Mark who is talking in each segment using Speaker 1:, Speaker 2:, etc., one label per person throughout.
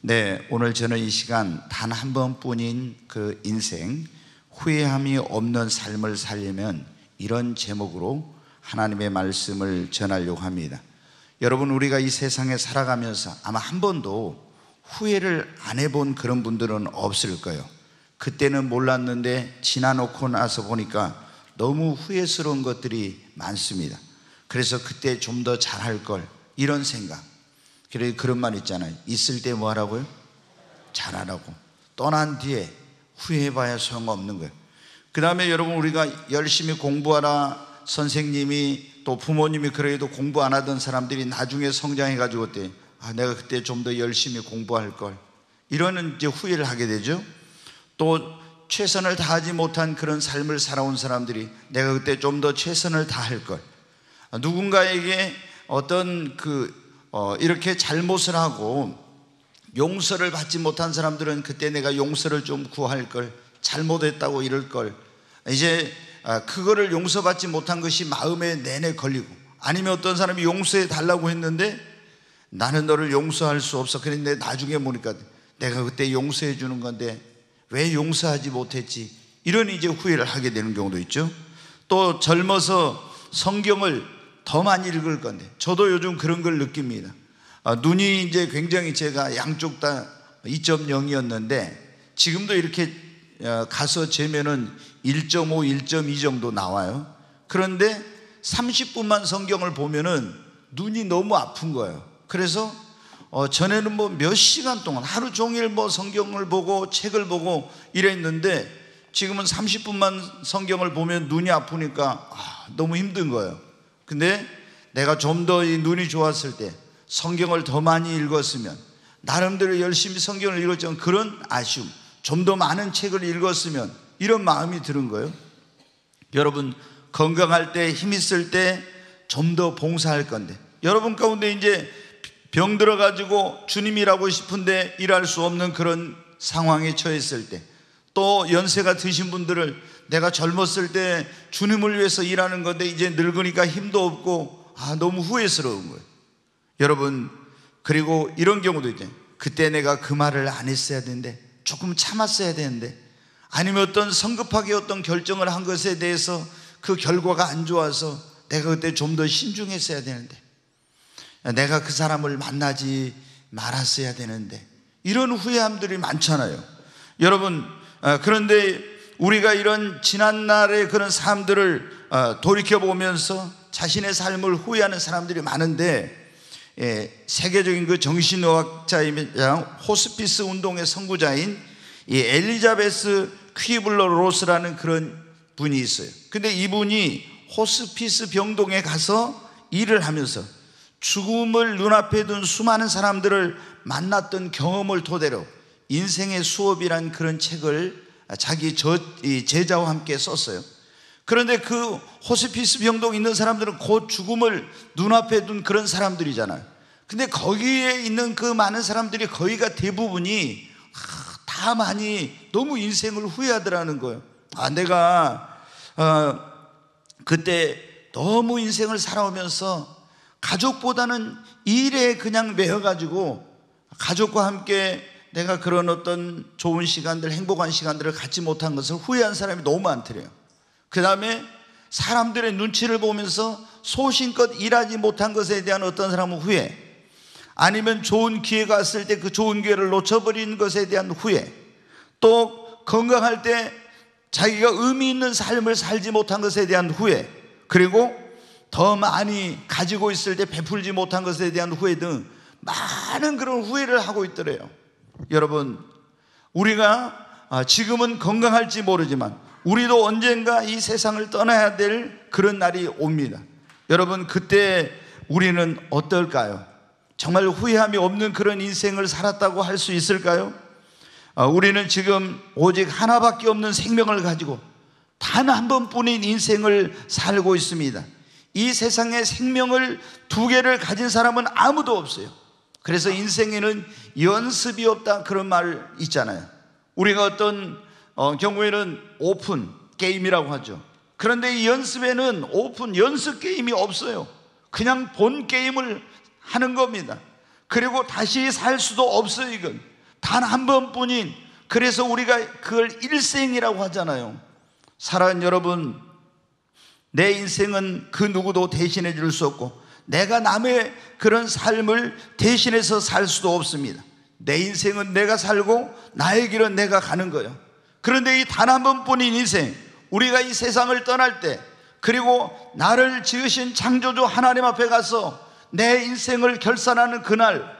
Speaker 1: 네, 오늘 저는 이 시간 단 한 번뿐인 그 인생 후회함이 없는 삶을 살려면 이런 제목으로 하나님의 말씀을 전하려고 합니다. 여러분 우리가 이 세상에 살아가면서 아마 한 번도 후회를 안 해본 그런 분들은 없을 거예요. 그때는 몰랐는데 지나놓고 나서 보니까 너무 후회스러운 것들이 많습니다. 그래서 그때 좀 더 잘할 걸 이런 생각. 그래 그런 말 있잖아요. 있을 때 뭐 하라고요? 잘하라고. 떠난 뒤에 후회해봐야 소용없는 거예요. 그 다음에 여러분 우리가 열심히 공부하라 선생님이 또 부모님이 그래도 공부 안 하던 사람들이 나중에 성장해가지고 어때? 아, 내가 그때 좀 더 열심히 공부할 걸. 이러는 이제 후회를 하게 되죠. 또 최선을 다하지 못한 그런 삶을 살아온 사람들이 내가 그때 좀 더 최선을 다할 걸. 아, 누군가에게 어떤 그 어, 이렇게 잘못을 하고 용서를 받지 못한 사람들은 그때 내가 용서를 좀 구할 걸 잘못했다고 이럴 걸. 이제 아, 그거를 용서받지 못한 것이 마음에 내내 걸리고 아니면 어떤 사람이 용서해 달라고 했는데 나는 너를 용서할 수 없어. 그런데 나중에 보니까 내가 그때 용서해 주는 건데 왜 용서하지 못했지? 이런 이제 후회를 하게 되는 경우도 있죠. 또 젊어서 성경을 더 많이 읽을 건데 저도 요즘 그런 걸 느낍니다 아, 눈이 이제 굉장히 제가 양쪽 다 2.0이었는데 지금도 이렇게 어, 가서 재면은 1.5, 1.2 정도 나와요. 그런데 30분만 성경을 보면은 눈이 너무 아픈 거예요. 그래서 어, 전에는 뭐 몇 시간 동안 하루 종일 뭐 성경을 보고 책을 보고 이랬는데 지금은 30분만 성경을 보면 눈이 아프니까 아, 너무 힘든 거예요. 근데 내가 좀 더 눈이 좋았을 때 성경을 더 많이 읽었으면 나름대로 열심히 성경을 읽었지만 그런 아쉬움 좀 더 많은 책을 읽었으면 이런 마음이 드는 거예요. 여러분 건강할 때 힘 있을 때 좀 더 봉사할 건데 여러분 가운데 이제 병 들어가지고 주님이라고 싶은데 일할 수 없는 그런 상황에 처했을 때 또 연세가 드신 분들을 내가 젊었을 때 주님을 위해서 일하는 건데 이제 늙으니까 힘도 없고 아 너무 후회스러운 거예요. 여러분 그리고 이런 경우도 있죠 그때 내가 그 말을 안 했어야 되는데 조금 참았어야 되는데 아니면 어떤 성급하게 어떤 결정을 한 것에 대해서 그 결과가 안 좋아서 내가 그때 좀 더 신중했어야 되는데 내가 그 사람을 만나지 말았어야 되는데 이런 후회함들이 많잖아요. 여러분 아, 그런데 우리가 이런 지난날의 그런 삶들을 아, 돌이켜보면서 자신의 삶을 후회하는 사람들이 많은데 예, 세계적인 그 정신의학자이자 호스피스 운동의 선구자인 이 엘리자베스 퀴블러 로스라는 그런 분이 있어요. 근데 이분이 호스피스 병동에 가서 일을 하면서 죽음을 눈앞에 둔 수많은 사람들을 만났던 경험을 토대로 인생의 수업이란 그런 책을 자기 제자와 함께 썼어요. 그런데 그 호스피스 병동 있는 사람들은 곧 죽음을 눈앞에 둔 그런 사람들이잖아요. 근데 거기에 있는 그 많은 사람들이 거의가 대부분이 다 많이 너무 인생을 후회하더라는 거예요. 아, 내가 어, 그때 너무 인생을 살아오면서 가족보다는 일에 그냥 매여가지고 가족과 함께 내가 그런 어떤 좋은 시간들, 행복한 시간들을 갖지 못한 것을 후회한 사람이 너무 많더래요. 그 다음에 사람들의 눈치를 보면서 소신껏 일하지 못한 것에 대한 어떤 사람은 후회. 아니면 좋은 기회가 왔을 때 그 좋은 기회를 놓쳐버린 것에 대한 후회. 또 건강할 때 자기가 의미 있는 삶을 살지 못한 것에 대한 후회. 그리고 더 많이 가지고 있을 때 베풀지 못한 것에 대한 후회 등 많은 그런 후회를 하고 있더래요 여러분 우리가 아, 지금은 건강할지 모르지만 우리도 언젠가 이 세상을 떠나야 될 그런 날이 옵니다. 여러분, 그때 우리는 어떨까요? 정말 후회함이 없는 그런 인생을 살았다고 할 수 있을까요? 어, 우리는 지금 오직 하나밖에 없는 생명을 가지고 단 한 번뿐인 인생을 살고 있습니다. 이 세상에 생명을 두 개를 가진 사람은 아무도 없어요. 그래서 인생에는 연습이 없다 그런 말 있잖아요. 우리가 어떤 어, 경우에는 오픈 게임이라고 하죠. 그런데 이 연습에는 오픈 연습 게임이 없어요. 그냥 본 게임을 하는 겁니다. 그리고 다시 살 수도 없어요, 이건. 단 한 번뿐인. 그래서 우리가 그걸 일생이라고 하잖아요. 사랑하는 여러분, 내 인생은 그 누구도 대신해 줄 수 없고, 내가 남의 그런 삶을 대신해서 살 수도 없습니다. 내 인생은 내가 살고, 나의 길은 내가 가는 거예요. 그런데 이 단 한 번뿐인 인생, 우리가 이 세상을 떠날 때, 그리고 나를 지으신 창조주 하나님 앞에 가서 내 인생을 결산하는 그날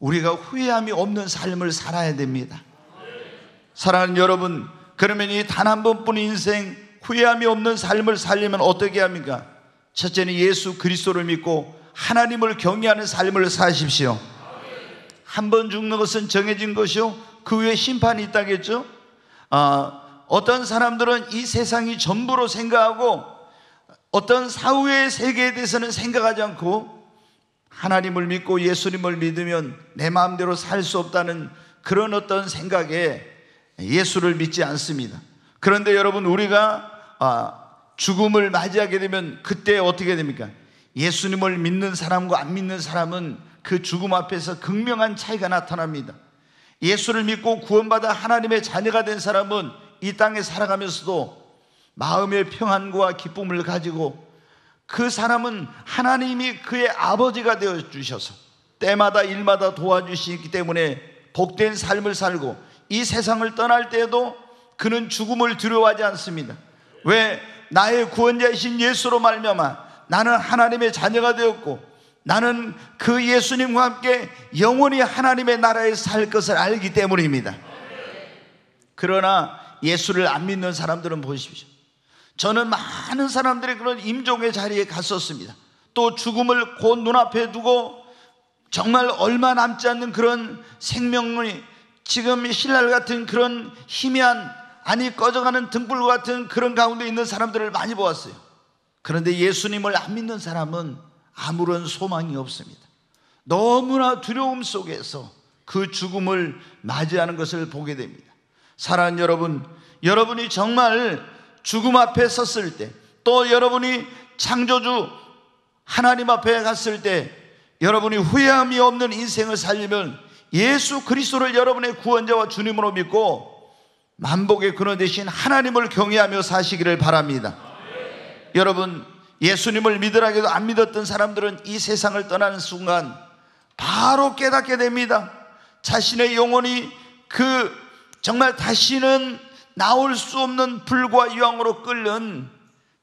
Speaker 1: 우리가 후회함이 없는 삶을 살아야 됩니다. 사랑하는 여러분, 그러면 이 단 한 번뿐인 인생 후회함이 없는 삶을 살려면 어떻게 합니까? 첫째는 예수 그리스도를 믿고 하나님을 경외하는 삶을 사십시오. 한 번 죽는 것은 정해진 것이요. 그 후에 심판이 있다겠죠? 아, 어떤 사람들은 이 세상이 전부로 생각하고 어떤 사후의 세계에 대해서는 생각하지 않고 하나님을 믿고 예수님을 믿으면 내 마음대로 살 수 없다는 그런 어떤 생각에 예수를 믿지 않습니다. 그런데 여러분 우리가 아, 죽음을 맞이하게 되면 그때 어떻게 됩니까? 예수님을 믿는 사람과 안 믿는 사람은 그 죽음 앞에서 극명한 차이가 나타납니다. 예수를 믿고 구원받아 하나님의 자녀가 된 사람은 이 땅에 살아가면서도 마음의 평안과 기쁨을 가지고 그 사람은 하나님이 그의 아버지가 되어 주셔서 때마다 일마다 도와주시기 때문에 복된 삶을 살고 이 세상을 떠날 때에도 그는 죽음을 두려워하지 않습니다. 왜 나의 구원자이신 예수로 말미암아 나는 하나님의 자녀가 되었고 나는 그 예수님과 함께 영원히 하나님의 나라에 살 것을 알기 때문입니다. 그러나 예수를 안 믿는 사람들은 보십시오. 저는 많은 사람들이 그런 임종의 자리에 갔었습니다. 또 죽음을 곧 눈앞에 두고 정말 얼마 남지 않는 그런 생명이 지금 신랄 같은 그런 희미한 아니 꺼져가는 등불 같은 그런 가운데 있는 사람들을 많이 보았어요. 그런데 예수님을 안 믿는 사람은 아무런 소망이 없습니다. 너무나 두려움 속에서 그 죽음을 맞이하는 것을 보게 됩니다. 사랑하는 여러분, 여러분이 정말 죽음 앞에 섰을 때, 또 여러분이 창조주 하나님 앞에 갔을 때, 여러분이 후회함이 없는 인생을 살리면 예수 그리스도를 여러분의 구원자와 주님으로 믿고 만복의 근원 대신 하나님을 경외하며 사시기를 바랍니다. 네. 여러분, 예수님을 믿으라 해도 안 믿었던 사람들은 이 세상을 떠나는 순간 바로 깨닫게 됩니다. 자신의 영혼이 그 정말 다시는 나올 수 없는 불과 유황으로 끓는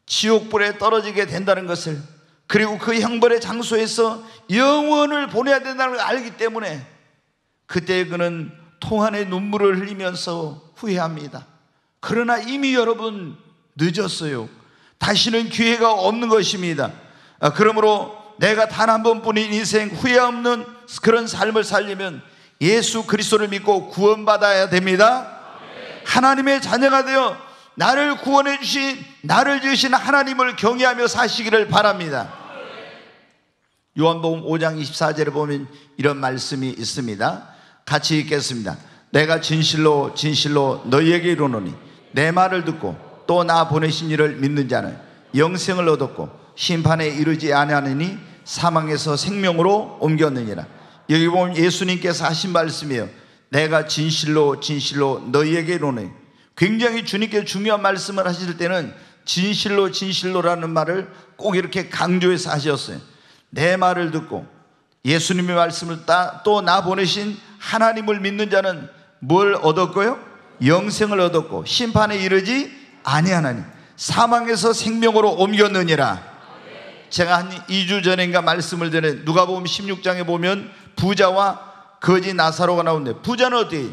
Speaker 1: 지옥불에 떨어지게 된다는 것을 그리고 그 형벌의 장소에서 영원을 보내야 된다는 걸 알기 때문에 그때 그는 통한의 눈물을 흘리면서 후회합니다. 그러나 이미 여러분 늦었어요. 다시는 기회가 없는 것입니다. 아, 그러므로 내가 단 한 번뿐인 인생 후회 없는 그런 삶을 살려면 예수 그리스도를 믿고 구원받아야 됩니다. 하나님의 자녀가 되어 나를 구원해 주신 나를 지으신 하나님을 경외하며 사시기를 바랍니다. 요한복음 5장 24절에 보면 이런 말씀이 있습니다. 같이 읽겠습니다. 내가 진실로 진실로 너희에게 이르노니 내 말을 듣고 또 나 보내신 이를 믿는 자는 영생을 얻었고 심판에 이르지 아니하느니 사망에서 생명으로 옮겼느니라. 여기 보면 예수님께서 하신 말씀이에요. 내가 진실로 진실로 너희에게 이르노니 굉장히 주님께 중요한 말씀을 하실 때는 진실로 진실로라는 말을 꼭 이렇게 강조해서 하셨어요. 내 말을 듣고 예수님의 말씀을 또 나 보내신 하나님을 믿는 자는 뭘 얻었고요? 영생을 얻었고 심판에 이르지 아니하나니 사망에서 생명으로 옮겼느니라. 제가 한 2주 전인가 말씀을 드린 누가복음 16장에 보면 부자와 거지 나사로가 나오는데 부자는 어떻게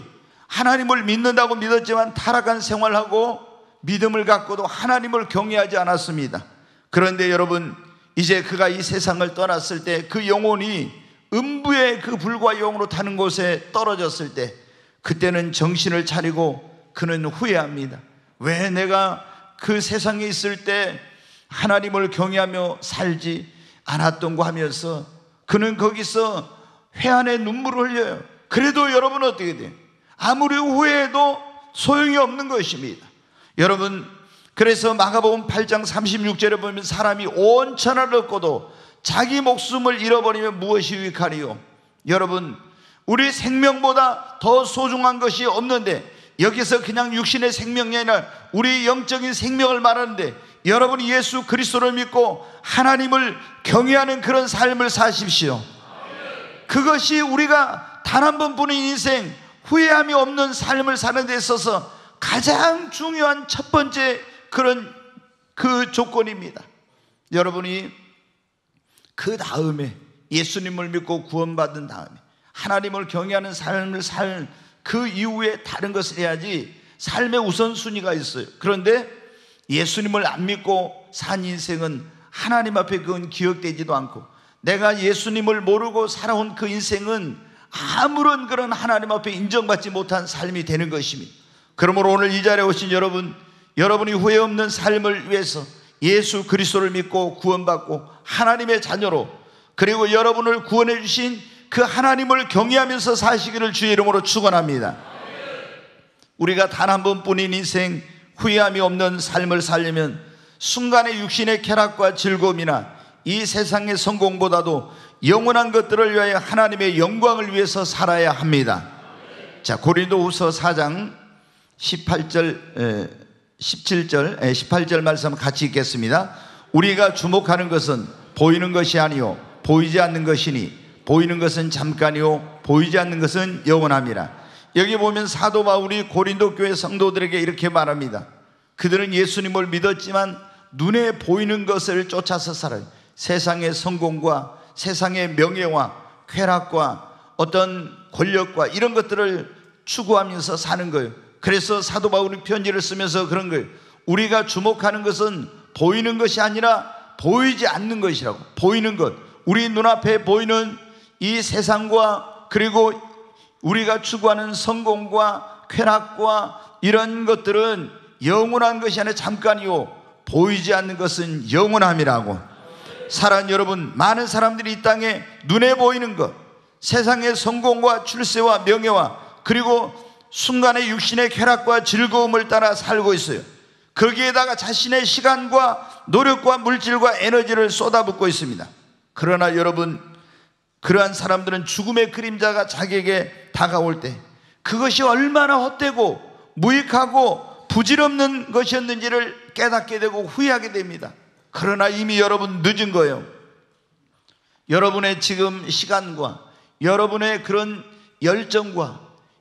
Speaker 1: 하나님을 믿는다고 믿었지만 타락한 생활하고 믿음을 갖고도 하나님을 경외하지 않았습니다. 그런데 여러분 이제 그가 이 세상을 떠났을 때 그 영혼이 음부의 그 불과 영으로 타는 곳에 떨어졌을 때 그때는 정신을 차리고 그는 후회합니다. 왜 내가 그 세상에 있을 때 하나님을 경외하며 살지 않았던고 하면서 그는 거기서 회한의 눈물을 흘려요. 그래도 여러분 어떻게 돼요? 아무리 후회해도 소용이 없는 것입니다. 여러분, 그래서 마가복음 8장 36절에 보면 사람이 온 천하를 얻고도 자기 목숨을 잃어버리면 무엇이 유익하리요? 여러분, 우리 생명보다 더 소중한 것이 없는데 여기서 그냥 육신의 생명이 아니라 우리 영적인 생명을 말하는데 여러분이 예수 그리스도를 믿고 하나님을 경외하는 그런 삶을 사십시오. 그것이 우리가 단 한 번뿐인 인생 후회함이 없는 삶을 사는 데 있어서 가장 중요한 첫 번째 그런 그 조건입니다. 여러분이 그 다음에 예수님을 믿고 구원받은 다음에 하나님을 경외하는 삶을 살 그 이후에 다른 것을 해야지 삶의 우선순위가 있어요. 그런데 예수님을 안 믿고 산 인생은 하나님 앞에 그건 기억되지도 않고 내가 예수님을 모르고 살아온 그 인생은 아무런 그런 하나님 앞에 인정받지 못한 삶이 되는 것입니다. 그러므로 오늘 이 자리에 오신 여러분, 여러분이 후회 없는 삶을 위해서 예수 그리스도를 믿고 구원받고 하나님의 자녀로 그리고 여러분을 구원해 주신 그 하나님을 경외하면서 사시기를 주의 이름으로 축원합니다. 우리가 단 한 번뿐인 인생 후회함이 없는 삶을 살려면 순간의 육신의 쾌락과 즐거움이나 이 세상의 성공보다도 영원한 것들을 위하여 하나님의 영광을 위해서 살아야 합니다. 자, 고린도후서 4장 18절 17절 18절 말씀 같이 읽겠습니다. 우리가 주목하는 것은 보이는 것이 아니요 보이지 않는 것이니 보이는 것은 잠깐이요 보이지 않는 것은 영원합니다. 여기 보면 사도 바울이 고린도 교회 성도들에게 이렇게 말합니다. 그들은 예수님을 믿었지만 눈에 보이는 것을 쫓아서 살아요. 세상의 성공과 세상의 명예와 쾌락과 어떤 권력과 이런 것들을 추구하면서 사는 거예요. 그래서 사도 바울이 편지를 쓰면서 그런 거예요. 우리가 주목하는 것은 보이는 것이 아니라 보이지 않는 것이라고. 보이는 것. 우리 눈앞에 보이는 이 세상과 그리고 우리가 추구하는 성공과 쾌락과 이런 것들은 영원한 것이 아니라 잠깐이요. 보이지 않는 것은 영원함이라고. 사랑 여러분, 많은 사람들이 이 땅에 눈에 보이는 것, 세상의 성공과 출세와 명예와 그리고 순간의 육신의 쾌락과 즐거움을 따라 살고 있어요. 거기에다가 자신의 시간과 노력과 물질과 에너지를 쏟아붓고 있습니다. 그러나 여러분, 그러한 사람들은 죽음의 그림자가 자기에게 다가올 때 그것이 얼마나 헛되고 무익하고 부질없는 것이었는지를 깨닫게 되고 후회하게 됩니다. 그러나 이미 여러분 늦은 거예요. 여러분의 지금 시간과 여러분의 그런 열정과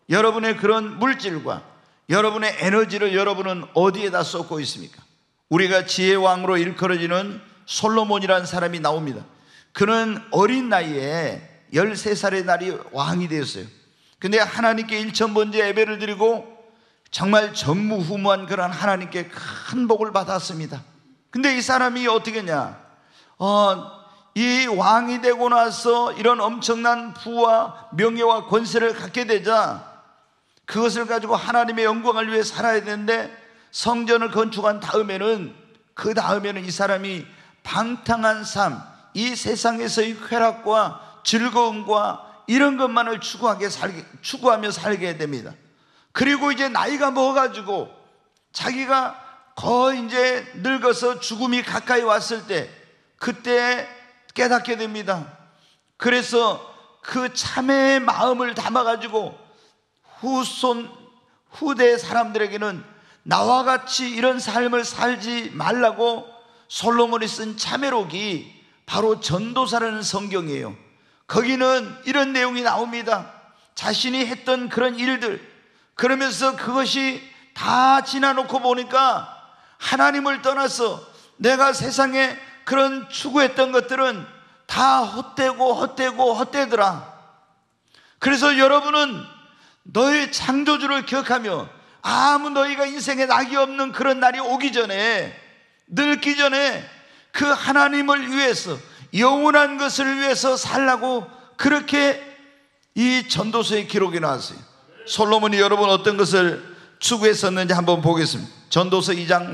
Speaker 1: 여러분의 그런 물질과 여러분의 에너지를 여러분은 어디에다 쏟고 있습니까? 우리가 지혜왕으로 일컬어지는 솔로몬이라는 사람이 나옵니다. 그는 어린 나이에 13살의 날이 왕이 되었어요. 근데 하나님께 일천 번째 예배를 드리고 정말 전무후무한 그런 하나님께 큰 복을 받았습니다. 근데 이 사람이 어떻게 냐 어, 이 왕이 되고 나서 이런 엄청난 부와 명예와 권세를 갖게 되자 그것을 가지고 하나님의 영광을 위해 살아야 되는데 성전을 건축한 다음에는 그 다음에는 이 사람이 방탕한 삶, 이 세상에서의 쾌락과 즐거움과 이런 것만을 추구하게 살게, 추구하며 살게 됩니다. 그리고 이제 나이가 먹어가지고 자기가 거의 이제 늙어서 죽음이 가까이 왔을 때 그때 깨닫게 됩니다. 그래서 그 참회의 마음을 담아가지고 후손, 후대 사람들에게는 나와 같이 이런 삶을 살지 말라고 솔로몬이 쓴 참회록이 바로 전도사라는 성경이에요. 거기는 이런 내용이 나옵니다. 자신이 했던 그런 일들, 그러면서 그것이 다 지나놓고 보니까 하나님을 떠나서 내가 세상에 그런 추구했던 것들은 다 헛되고 헛되고 헛되더라. 그래서 여러분은 너의 창조주를 기억하며 아무 너희가 인생에 낙이 없는 그런 날이 오기 전에 늙기 전에 그 하나님을 위해서 영원한 것을 위해서 살라고 그렇게 이 전도서의 기록이 나왔어요. 솔로몬이 여러분 어떤 것을 추구했었는지 한번 보겠습니다. 전도서 2장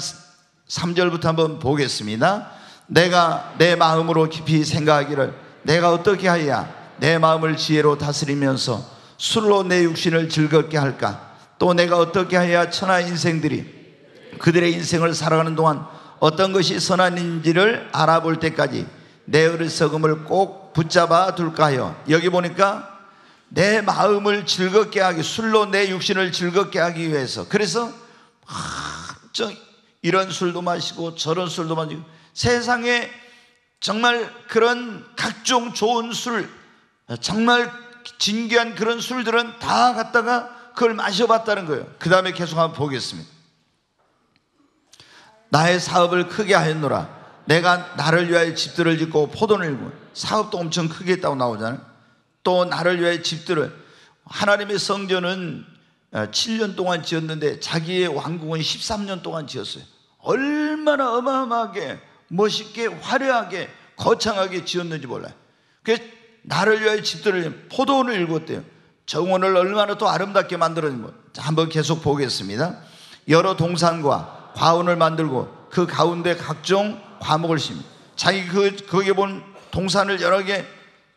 Speaker 1: 3절부터 한번 보겠습니다. 내가 내 마음으로 깊이 생각하기를 내가 어떻게 하여야 내 마음을 지혜로 다스리면서 술로 내 육신을 즐겁게 할까? 또 내가 어떻게 해야 천하 인생들이 그들의 인생을 살아가는 동안 어떤 것이 선한인지를 알아볼 때까지 내 어리석음을 꼭 붙잡아 둘까 하여 여기 보니까 내 마음을 즐겁게 하기 술로 내 육신을 즐겁게 하기 위해서 그래서 한정 이런 술도 마시고 저런 술도 마시고 세상에 정말 그런 각종 좋은 술 정말 진귀한 그런 술들은 다 갖다가 그걸 마셔봤다는 거예요. 그 다음에 계속 한번 보겠습니다. 나의 사업을 크게 하였노라. 내가 나를 위하여 집들을 짓고 포도를 일고 사업도 엄청 크게 했다고 나오잖아요. 또 나를 위하여 집들을 하나님의 성전은 7년 어, 동안 지었는데 자기의 왕국은 13년 동안 지었어요. 얼마나 어마어마하게 멋있게 화려하게 거창하게 지었는지 몰라요. 그 나를 위하여 집들을 포도원을 읽었대요. 정원을 얼마나 또 아름답게 만들었는지 한번 계속 보겠습니다. 여러 동산과 과원을 만들고 그 가운데 각종 과목을 심니 자기 그 거기에 본 동산을 여러 개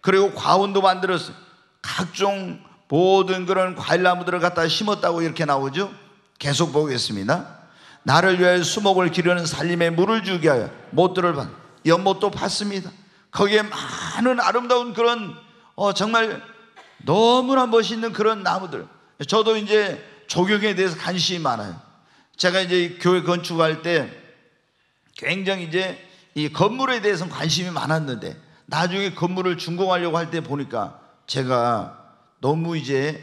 Speaker 1: 그리고 과원도 만들었어요. 각종 모든 그런 과일 나무들을 갖다 심었다고 이렇게 나오죠. 계속 보겠습니다. 나를 위하여 수목을 기르는 살림에 물을 주게 하여 못들을 받 연못도 봤습니다. 거기에 많은 아름다운 그런 어, 정말 너무나 멋있는 그런 나무들. 저도 이제 조경에 대해서 관심이 많아요. 제가 이제 교회 건축할 때 굉장히 이제 이 건물에 대해서 관심이 많았는데 나중에 건물을 준공하려고 할 때 보니까 제가 너무 이제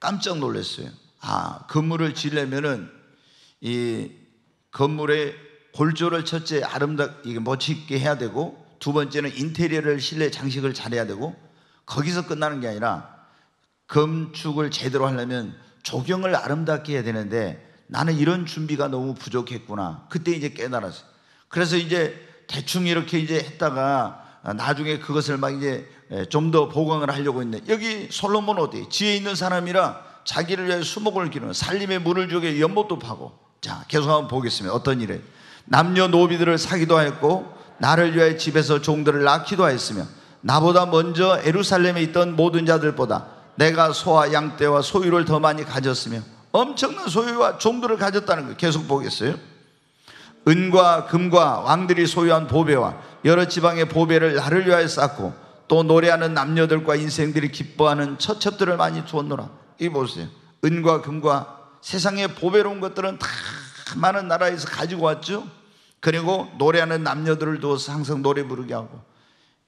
Speaker 1: 깜짝 놀랐어요. 아, 건물을 지려면은 이 건물의 골조를 첫째 아름답 이게 멋있게 해야 되고 두 번째는 인테리어를 실내 장식을 잘해야 되고 거기서 끝나는 게 아니라 건축을 제대로 하려면 조경을 아름답게 해야 되는데 나는 이런 준비가 너무 부족했구나. 그때 이제 깨달았어요. 그래서 이제 대충 이렇게 이제 했다가 나중에 그것을 막 이제 좀 더 보강을 하려고 했는데 여기 솔로몬 어디 지혜 있는 사람이라 자기를 위해 수목을 기르는 살림의 물을 주게 연못도 파고 자 계속 한번 보겠습니다. 어떤 일에 남녀 노비들을 사기도 하였고 나를 위하여 집에서 종들을 낳기도 하였으며 나보다 먼저 에루살렘에 있던 모든 자들보다 내가 소와 양떼와 소유를 더 많이 가졌으며 엄청난 소유와 종들을 가졌다는 거예요. 계속 보겠어요. 은과 금과 왕들이 소유한 보배와 여러 지방의 보배를 나를 위하여 쌓고 또 노래하는 남녀들과 인생들이 기뻐하는 처첩들을 많이 두었노라. 이 보세요. 은과 금과 세상의 보배로운 것들은 다 많은 나라에서 가지고 왔죠. 그리고 노래하는 남녀들을 두어서 항상 노래 부르게 하고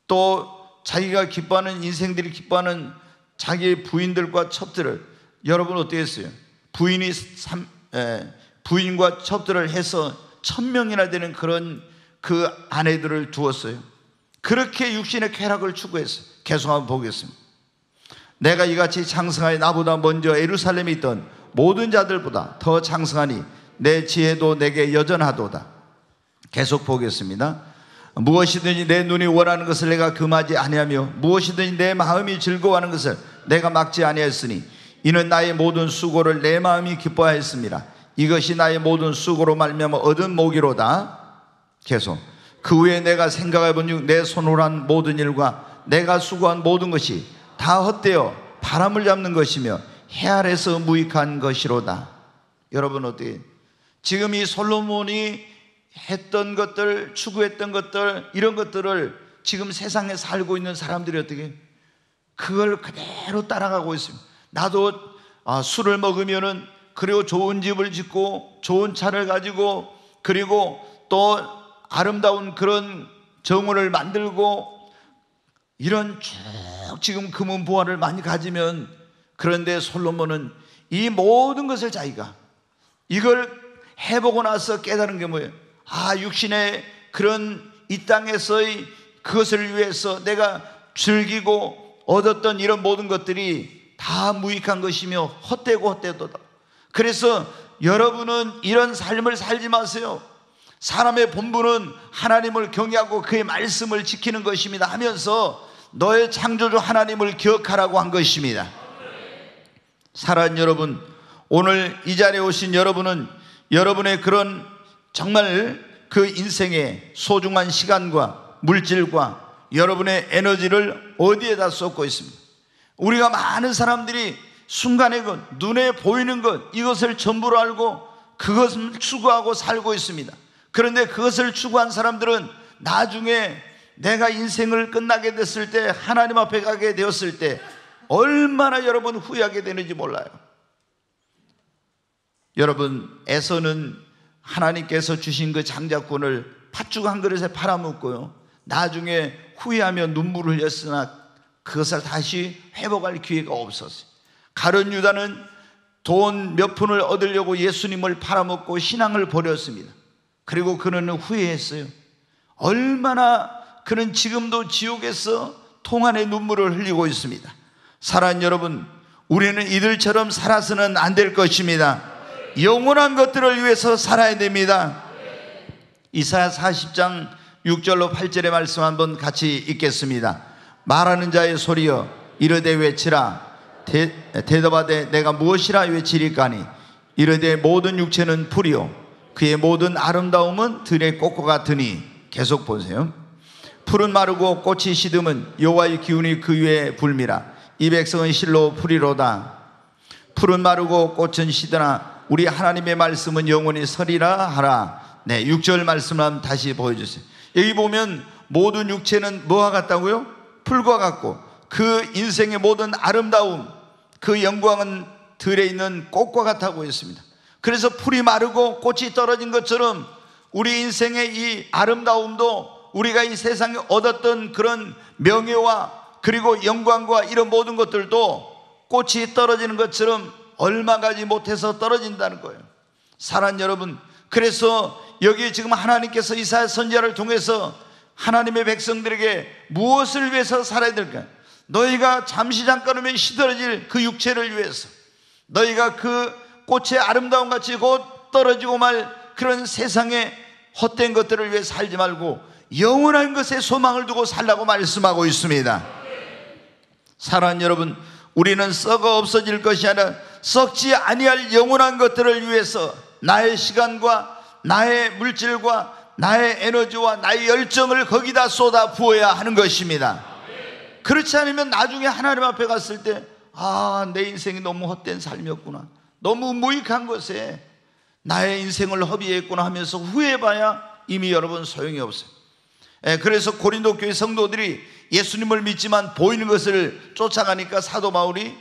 Speaker 1: 또 자기가 기뻐하는 인생들이 기뻐하는 자기의 부인들과 첩들을 여러분 어떻게 했어요? 부인이 삼, 에, 부인과 첩들을 해서 천 명이나 되는 그런 그 아내들을 두었어요. 그렇게 육신의 쾌락을 추구했어요. 계속 한번 보겠습니다. 내가 이같이 장성하여 나보다 먼저 에루살렘에 있던 모든 자들보다 더 장성하니 내 지혜도 내게 여전하도다. 계속 보겠습니다. 무엇이든지 내 눈이 원하는 것을 내가 금하지 아니하며 무엇이든지 내 마음이 즐거워하는 것을 내가 막지 아니하였으니 이는 나의 모든 수고를 내 마음이 기뻐하였습니다. 이것이 나의 모든 수고로 말미암아 얻은 모기로다. 계속 그 후에 내가 생각해 본내 손으로 한 모든 일과 내가 수고한 모든 것이 다 헛되어 바람을 잡는 것이며 해 아래서 무익한 것이로다. 여러분 어떻게 지금 이 솔로몬이 했던 것들, 추구했던 것들, 이런 것들을 지금 세상에 살고 있는 사람들이 어떻게 그걸 그대로 따라가고 있습니다. 나도 아, 술을 먹으면은 그리고 좋은 집을 짓고 좋은 차를 가지고 그리고 또 아름다운 그런 정원을 만들고 이런 쭉 지금 금은 보화를 많이 가지면 그런데 솔로몬은 이 모든 것을 자기가 이걸 해보고 나서 깨달은 게 뭐예요? 아, 육신의 그런 이 땅에서의 그것을 위해서 내가 즐기고 얻었던 이런 모든 것들이 다 무익한 것이며 헛되고 헛되도다. 그래서 여러분은 이런 삶을 살지 마세요. 사람의 본분은 하나님을 경외하고 그의 말씀을 지키는 것입니다 하면서 너의 창조주 하나님을 기억하라고 한 것입니다. 사랑하는 여러분, 오늘 이 자리에 오신 여러분은 여러분의 그런 정말 그 인생의 소중한 시간과 물질과 여러분의 에너지를 어디에다 쏟고 있습니다. 우리가 많은 사람들이 순간의 것, 눈에 보이는 것, 이것을 전부로 알고 그것을 추구하고 살고 있습니다. 그런데 그것을 추구한 사람들은 나중에 내가 인생을 끝나게 됐을 때, 하나님 앞에 가게 되었을 때, 얼마나 여러분 후회하게 되는지 몰라요. 여러분, 에서는 하나님께서 주신 그 장자권을 팥죽 한 그릇에 팔아먹고요. 나중에 후회하며 눈물을 흘렸으나 그것을 다시 회복할 기회가 없었어요. 가론 유다는 돈 몇 푼을 얻으려고 예수님을 팔아먹고 신앙을 버렸습니다. 그리고 그는 후회했어요. 얼마나 그는 지금도 지옥에서 통안의 눈물을 흘리고 있습니다. 사랑 여러분, 우리는 이들처럼 살아서는 안 될 것입니다. 영원한 것들을 위해서 살아야 됩니다. 이사야 40장 6절로 8절의 말씀 한번 같이 읽겠습니다. 말하는 자의 소리여 이르되 외치라. 대, 대답하되 내가 무엇이라 외치리까니? 이르되 모든 육체는 풀이요. 그의 모든 아름다움은 들의 꽃과 같으니. 계속 보세요. 풀은 마르고 꽃이 시듬은 여호와의 기운이 그 위에 불미라. 이 백성은 실로 풀이로다. 풀은 마르고 꽃은 시드나. 우리 하나님의 말씀은 영원히 서리라 하라. 네 6절 말씀 한번 다시 보여주세요. 여기 보면 모든 육체는 뭐와 같다고요? 풀과 같고 그 인생의 모든 아름다움 그 영광은 들에 있는 꽃과 같다고 했습니다 그래서 풀이 마르고 꽃이 떨어진 것처럼 우리 인생의 이 아름다움도 우리가 이 세상에 얻었던 그런 명예와 그리고 영광과 이런 모든 것들도 꽃이 떨어지는 것처럼 얼마 가지 못해서 떨어진다는 거예요. 사랑 여러분, 그래서 여기 지금 하나님께서 이사야 선지자를 통해서 하나님의 백성들에게 무엇을 위해서 살아야 될까? 너희가 잠시 잠깐이면 시들어질 그 육체를 위해서 너희가 그 꽃의 아름다움 같이 곧 떨어지고 말 그런 세상의 헛된 것들을 위해 살지 말고 영원한 것에 소망을 두고 살라고 말씀하고 있습니다. 사랑 여러분, 우리는 썩어 없어질 것이 아니라 썩지 아니할 영원한 것들을 위해서 나의 시간과 나의 물질과 나의 에너지와 나의 열정을 거기다 쏟아 부어야 하는 것입니다. 그렇지 않으면 나중에 하나님 앞에 갔을 때, 아, 내 인생이 너무 헛된 삶이었구나. 너무 무익한 것에 나의 인생을 허비했구나 하면서 후회해봐야 이미 여러분 소용이 없어요. 예, 그래서 고린도 교회 성도들이 예수님을 믿지만 보이는 것을 쫓아가니까 사도 바울이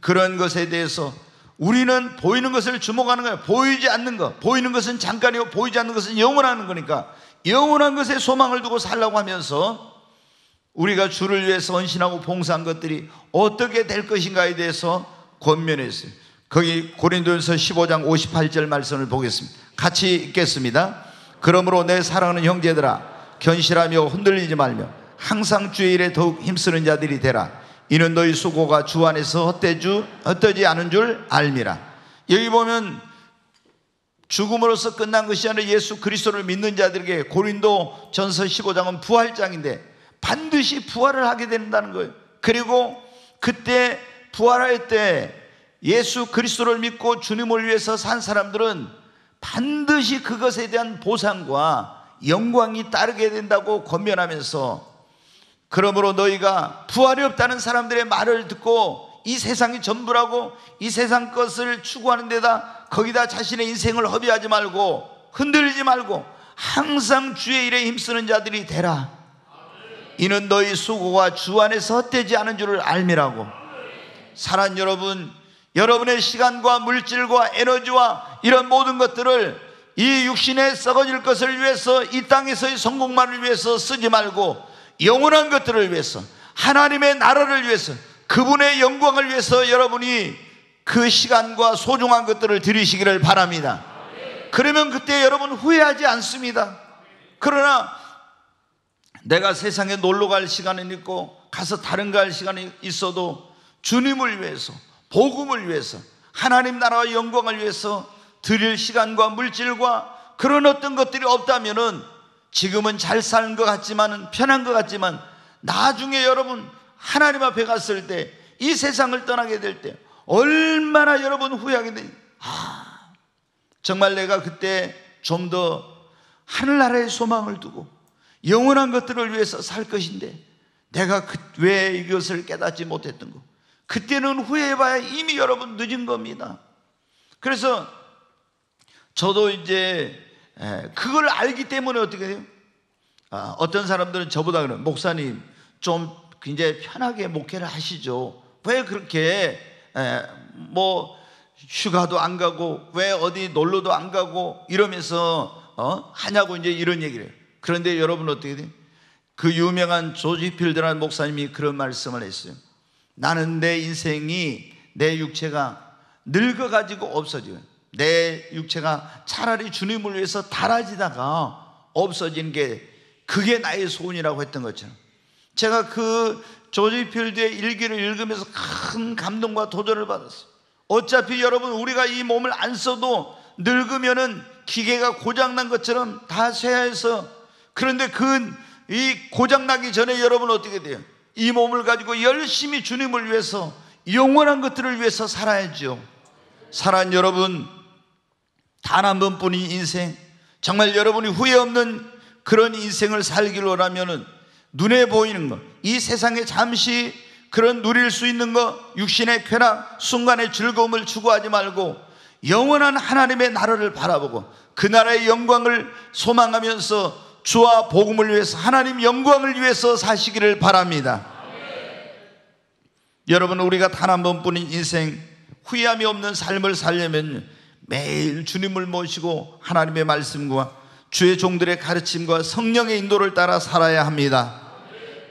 Speaker 1: 그런 것에 대해서 우리는 보이는 것을 주목하는 거예요. 보이지 않는 것. 보이는 것은 잠깐이고 보이지 않는 것은 영원한 거니까 영원한 것에 소망을 두고 살라고 하면서 우리가 주를 위해서 헌신하고 봉사한 것들이 어떻게 될 것인가에 대해서 권면했어요. 거기 고린도전서 15장 58절 말씀을 보겠습니다. 같이 읽겠습니다. 그러므로 내 사랑하는 형제들아 견실하며 흔들리지 말며 항상 주의 일에 더욱 힘쓰는 자들이 되라. 이는 너희 수고가 주 안에서 헛되주 헛되지 않은 줄 알미라. 여기 보면 죽음으로써 끝난 것이 아니라 예수 그리스도를 믿는 자들에게 고린도 전서 15장은 부활장인데 반드시 부활을 하게 된다는 거예요. 그리고 그때 부활할 때 예수 그리스도를 믿고 주님을 위해서 산 사람들은 반드시 그것에 대한 보상과 영광이 따르게 된다고 권면하면서 그러므로 너희가 부활이 없다는 사람들의 말을 듣고 이 세상이 전부라고 이 세상 것을 추구하는 데다 거기다 자신의 인생을 허비하지 말고 흔들리지 말고 항상 주의 일에 힘쓰는 자들이 되라. 이는 너희 수고가 주 안에서 헛되지 않은 줄을 알미라고. 사랑 여러분, 여러분의 시간과 물질과 에너지와 이런 모든 것들을 이 육신에 썩어질 것을 위해서 이 땅에서의 성공만을 위해서 쓰지 말고 영원한 것들을 위해서 하나님의 나라를 위해서 그분의 영광을 위해서 여러분이 그 시간과 소중한 것들을 들이시기를 바랍니다. 그러면 그때 여러분 후회하지 않습니다. 그러나 내가 세상에 놀러 갈 시간은 있고 가서 다른 갈 시간이 있어도 주님을 위해서 복음을 위해서 하나님 나라와 영광을 위해서 드릴 시간과 물질과 그런 어떤 것들이 없다면은 지금은 잘 사는 것 같지만은 편한 것 같지만 나중에 여러분 하나님 앞에 갔을 때 이 세상을 떠나게 될 때 얼마나 여러분 후회하게 되니 아, 정말 내가 그때 좀 더 하늘나라의 소망을 두고 영원한 것들을 위해서 살 것인데 내가 그, 왜 이것을 깨닫지 못했던 거. 그때는 후회해봐야 이미 여러분 늦은 겁니다. 그래서 저도 이제 그걸 알기 때문에 어떻게 돼요? 아, 어떤 사람들은 저보다 그래 목사님 좀 굉장히 편하게 목회를 하시죠. 왜 그렇게 에, 뭐 휴가도 안 가고 왜 어디 놀러도 안 가고 이러면서 어? 하냐고 이제 이런 얘기를 해요. 그런데 여러분 어떻게 돼요? 그 유명한 조지 필드라는 목사님이 그런 말씀을 했어요. 나는 내 인생이 내 육체가 늙어가지고 없어져요. 내 육체가 차라리 주님을 위해서 달아지다가 없어진 게 그게 나의 소원이라고 했던 것처럼 제가 그 조지 필드의 일기를 읽으면서 큰 감동과 도전을 받았어요. 어차피 여러분 우리가 이 몸을 안 써도 늙으면은 기계가 고장난 것처럼 다 쇠해서 그런데 그 이 고장나기 전에 여러분 어떻게 돼요? 이 몸을 가지고 열심히 주님을 위해서 영원한 것들을 위해서 살아야죠. 사랑 여러분 단 한 번뿐인 인생 정말 여러분이 후회 없는 그런 인생을 살기를 원하면은 눈에 보이는 것, 이 세상에 잠시 그런 누릴 수 있는 것, 육신의 쾌락, 순간의 즐거움을 추구하지 말고 영원한 하나님의 나라를 바라보고 그 나라의 영광을 소망하면서 주와 복음을 위해서 하나님 영광을 위해서 사시기를 바랍니다. 여러분 우리가 단 한 번뿐인 인생 후회함이 없는 삶을 살려면 매일 주님을 모시고 하나님의 말씀과 주의 종들의 가르침과 성령의 인도를 따라 살아야 합니다.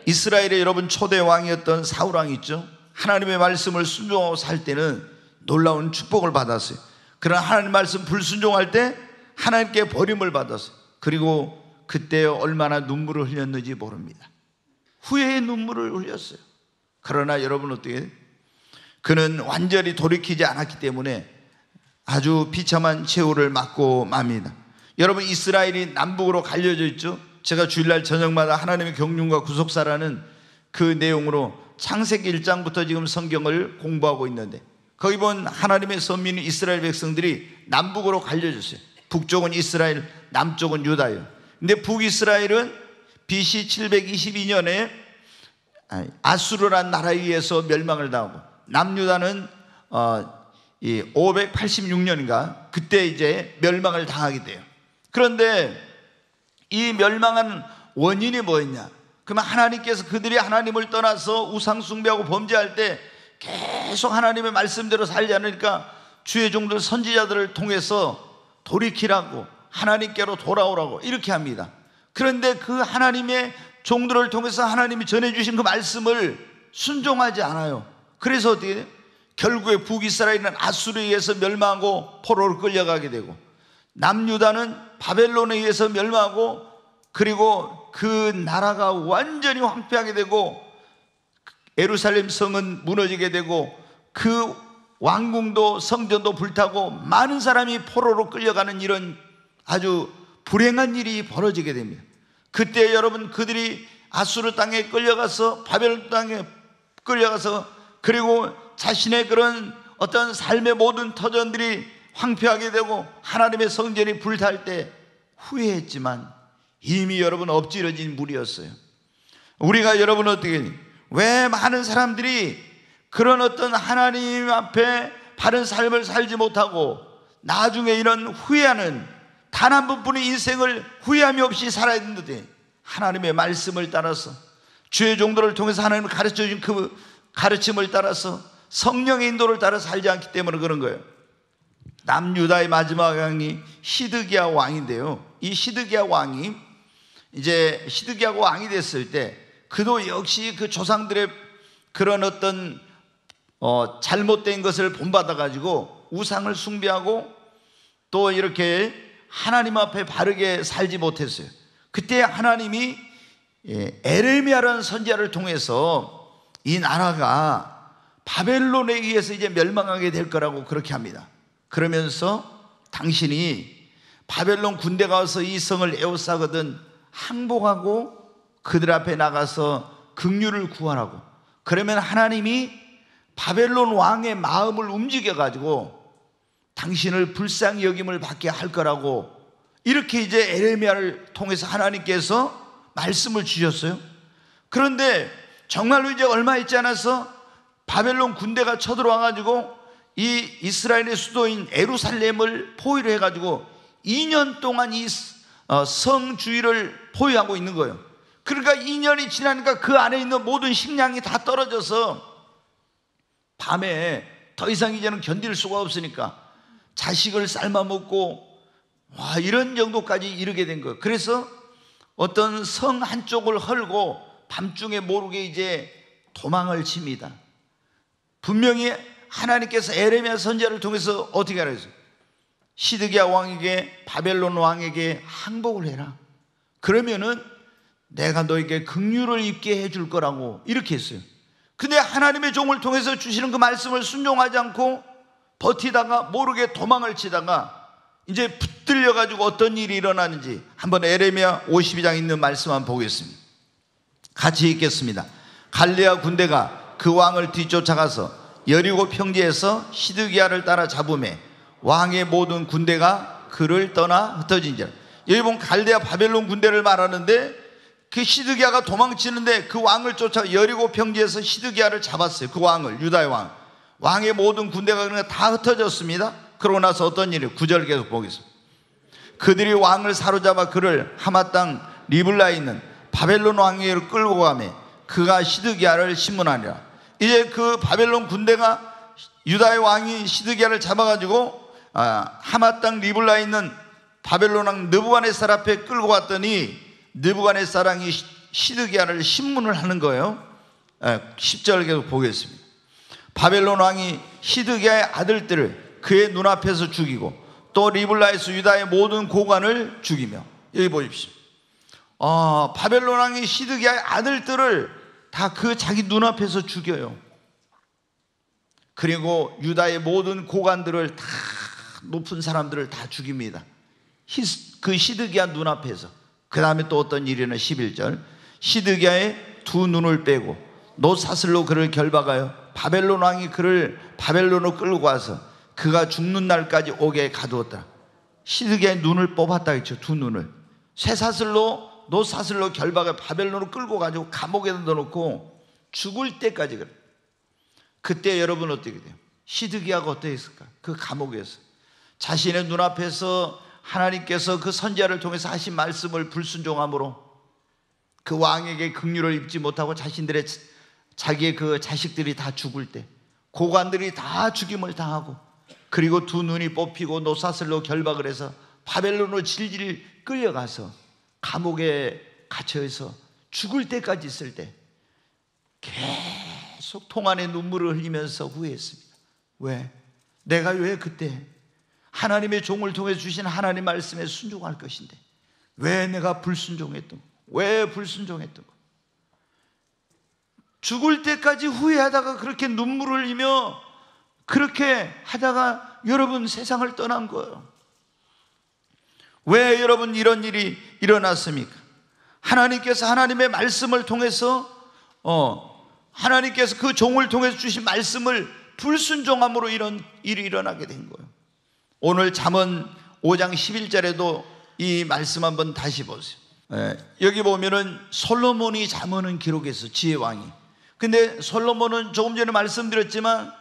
Speaker 1: 이스라엘의 여러분 초대 왕이었던 사울 왕이 있죠. 하나님의 말씀을 순종하고 살 때는 놀라운 축복을 받았어요. 그러나 하나님 말씀 불순종할 때 하나님께 버림을 받았어요. 그리고 그때 얼마나 눈물을 흘렸는지 모릅니다. 후회의 눈물을 흘렸어요. 그러나 여러분 어떻게 그는 완전히 돌이키지 않았기 때문에 아주 비참한 최후를 맞고 맙니다. 여러분 이스라엘이 남북으로 갈려져 있죠. 제가 주일날 저녁마다 하나님의 경륜과 구속사라는 그 내용으로 창세기 1장부터 지금 성경을 공부하고 있는데 거기 본 하나님의 선민 이스라엘 백성들이 남북으로 갈려졌어요. 북쪽은 이스라엘, 남쪽은 유다예요. 근데 북이스라엘은 BC 722년에 아수르란 나라에 의해서 멸망을 당하고 남유다는 어, 이 586년인가 그때 이제 멸망을 당하게 돼요. 그런데 이 멸망한 원인이 뭐였냐? 그러면 하나님께서 그들이 하나님을 떠나서 우상 숭배하고 범죄할 때 계속 하나님의 말씀대로 살지 않으니까 주의 종들 선지자들을 통해서 돌이키라고 하나님께로 돌아오라고 이렇게 합니다. 그런데 그 하나님의 종들을 통해서 하나님이 전해주신 그 말씀을 순종하지 않아요. 그래서 어떻게 결국에 북이스라엘은 아수르에 의해서 멸망하고 포로로 끌려가게 되고 남유다는 바벨론에 의해서 멸망하고 그리고 그 나라가 완전히 황폐하게 되고 에루살렘 성은 무너지게 되고 그 왕궁도 성전도 불타고 많은 사람이 포로로 끌려가는 이런 아주 불행한 일이 벌어지게 됩니다. 그때 여러분 그들이 아수르 땅에 끌려가서 바벨론 땅에 끌려가서 그리고 자신의 그런 어떤 삶의 모든 터전들이 황폐하게 되고 하나님의 성전이 불탈 때 후회했지만 이미 여러분 엎질러진 물이었어요. 우리가 여러분 어떻게 왜 많은 사람들이 그런 어떤 하나님 앞에 바른 삶을 살지 못하고 나중에 이런 후회하는 단 한 번뿐의 인생을 후회함이 없이 살아야 되는데 하나님의 말씀을 따라서 주의 종도를 통해서 하나님 가르쳐 주신 그 가르침을 따라서 성령의 인도를 따라 살지 않기 때문에 그런 거예요. 남유다의 마지막 왕이 시드기야 왕인데요. 이 시드기야 왕이 이제 시드기야 왕이 됐을 때 그도 역시 그 조상들의 그런 어떤 어 잘못된 것을 본받아 가지고 우상을 숭배하고 또 이렇게 하나님 앞에 바르게 살지 못했어요. 그때 하나님이 예, 에레미야라는 선지자를 통해서 이 나라가 바벨론에 의해서 이제 멸망하게 될 거라고 그렇게 합니다. 그러면서 당신이 바벨론 군대가 와서 이 성을 에워싸거든 항복하고 그들 앞에 나가서 긍휼을 구하라고. 그러면 하나님이 바벨론 왕의 마음을 움직여 가지고 당신을 불쌍히 여김을 받게 할 거라고 이렇게 이제 에레미야를 통해서 하나님께서 말씀을 주셨어요. 그런데 정말로 이제 얼마 있지 않아서 바벨론 군대가 쳐들어와 가지고 이 이스라엘의 수도인 에루살렘을 포위를 해 가지고 2년 동안 이 어, 성주의를 포위하고 있는 거예요. 그러니까 2년이 지나니까 그 안에 있는 모든 식량이 다 떨어져서 밤에 더 이상 이제는 견딜 수가 없으니까 자식을 삶아 먹고 와 이런 정도까지 이르게 된 거예요. 그래서 어떤 성 한쪽을 헐고 밤중에 모르게 이제 도망을 칩니다. 분명히 하나님께서 에레미야 선지자를 통해서 어떻게 하라 했어요? 시드기야 왕에게 바벨론 왕에게 항복을 해라. 그러면은 내가 너에게 긍휼을 입게 해줄 거라고 이렇게 했어요. 근데 하나님의 종을 통해서 주시는 그 말씀을 순종하지 않고 버티다가 모르게 도망을 치다가 이제 붙들려 가지고 어떤 일이 일어나는지 한번 에레미야 52장 있는 말씀 한번 보겠습니다. 같이 읽겠습니다. 갈레아 군대가 그 왕을 뒤쫓아가서 여리고 평지에서 시드기야를 따라 잡음에 왕의 모든 군대가 그를 떠나 흩어진지라. 보면 갈대아 바벨론 군대를 말하는데 그 시드기야가 도망치는데 그 왕을 쫓아 여리고 평지에서 시드기야를 잡았어요. 그 왕을 유다의 왕. 왕의 모든 군대가 그러니까 다 흩어졌습니다. 그러고 나서 어떤 일이 구절 계속 보겠습니다. 그들이 왕을 사로잡아 그를 하마 땅 리블라에 있는 바벨론 왕에게로 끌고 가매 그가 시드기야를 신문하니라. 이제 그 바벨론 군대가 유다의 왕이 시드기야를 잡아가지고 아, 하마 땅 리블라에 있는 바벨론 왕 느부갓네살 앞에 끌고 왔더니 느부갓네살 왕이 시드기야를 신문을 하는 거예요. 10절 계속 보겠습니다. 바벨론 왕이 시드기야의 아들들을 그의 눈앞에서 죽이고 또 리블라에서 유다의 모든 고관을 죽이며 여기 보십시오. 어, 바벨론 왕이 시드기야의 아들들을 다 그 자기 눈앞에서 죽여요. 그리고 유다의 모든 고관들을 다 높은 사람들을 다 죽입니다. 그 시드기야 눈앞에서. 그 다음에 또 어떤 일이는 11절. 시드기야의 두 눈을 빼고 노사슬로 그를 결박하여 바벨론 왕이 그를 바벨론으로 끌고 와서 그가 죽는 날까지 오게 가두었다. 시드기야의 눈을 뽑았다 했죠. 두 눈을. 쇠사슬로 노사슬로 결박해 바벨론으로 끌고 가지고 감옥에 넣어놓고 죽을 때까지 그래. 그때 여러분 어떻게 돼요? 시드기야가 어떻게 했을까? 그 감옥에서 자신의 눈앞에서 하나님께서 그 선지자를 통해서 하신 말씀을 불순종함으로 그 왕에게 긍휼을 입지 못하고 자신들의 자기의 그 자식들이 다 죽을 때 고관들이 다 죽임을 당하고 그리고 두 눈이 뽑히고 노사슬로 결박을 해서 바벨론으로 질질 끌려가서 감옥에 갇혀 서 죽을 때까지 있을 때 계속 통안에 눈물을 흘리면서 후회했습니다. 왜? 내가 왜 그때 하나님의 종을 통해 주신 하나님 말씀에 순종할 것인데 왜 내가 불순종했던 왜 불순종했던 거? 죽을 때까지 후회하다가 그렇게 눈물을 흘리며 그렇게 하다가 여러분 세상을 떠난 거예요. 왜 여러분 이런 일이 일어났습니까? 하나님께서 하나님의 말씀을 통해서 어 하나님께서 그 종을 통해서 주신 말씀을 불순종함으로 이런 일이 일어나게 된 거예요. 오늘 잠언 5장 11절에도 이 말씀 한번 다시 보세요. 예, 여기 보면은 솔로몬이 잠언은 기록했어 지혜 왕이. 근데 솔로몬은 조금 전에 말씀드렸지만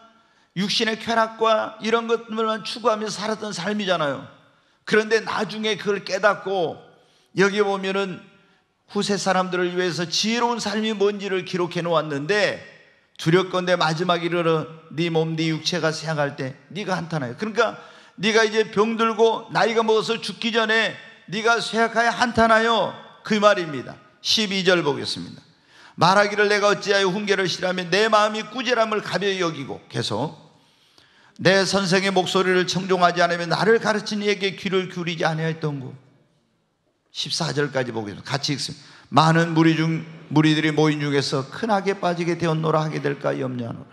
Speaker 1: 육신의 쾌락과 이런 것들만 추구하며 살았던 삶이잖아요. 그런데 나중에 그걸 깨닫고 여기 보면은 후세 사람들을 위해서 지혜로운 삶이 뭔지를 기록해 놓았는데 두렵건대 마지막 이르러 네 몸, 네 육체가 생각할 때 네가 한탄하여. 그러니까 네가 이제 병들고 나이가 먹어서 죽기 전에 네가 쇠약하여 한탄하여 그 말입니다. 12절 보겠습니다. 말하기를 내가 어찌하여 훈계를 싫어하며 내 마음이 꾸지람을 가벼이 여기고 계속 내 선생의 목소리를 청종하지 않으면 나를 가르친 이에게 귀를 기울이지 아니하였던 고 14절까지 보겠습니다. 같이 읽습니다. 많은 무리 중 무리들이 모인 중에서 큰 악에 빠지게 되었노라 하게 될까 염려하노라.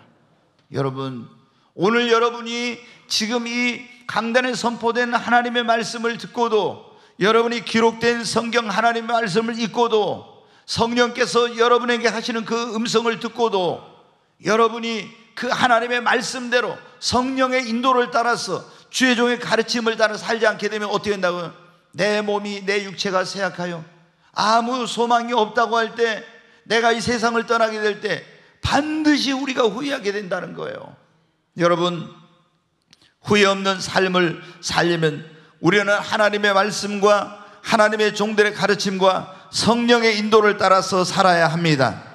Speaker 1: 여러분 오늘 여러분이 지금 이 강단에 선포된 하나님의 말씀을 듣고도 여러분이 기록된 성경 하나님의 말씀을 읽고도 성령께서 여러분에게 하시는 그 음성을 듣고도 여러분이 그 하나님의 말씀대로 성령의 인도를 따라서 주의 종의 가르침을 따라 살지 않게 되면 어떻게 된다고요? 내 몸이 내 육체가 쇠약하여 아무 소망이 없다고 할 때 내가 이 세상을 떠나게 될 때 반드시 우리가 후회하게 된다는 거예요. 여러분 후회 없는 삶을 살려면 우리는 하나님의 말씀과 하나님의 종들의 가르침과 성령의 인도를 따라서 살아야 합니다.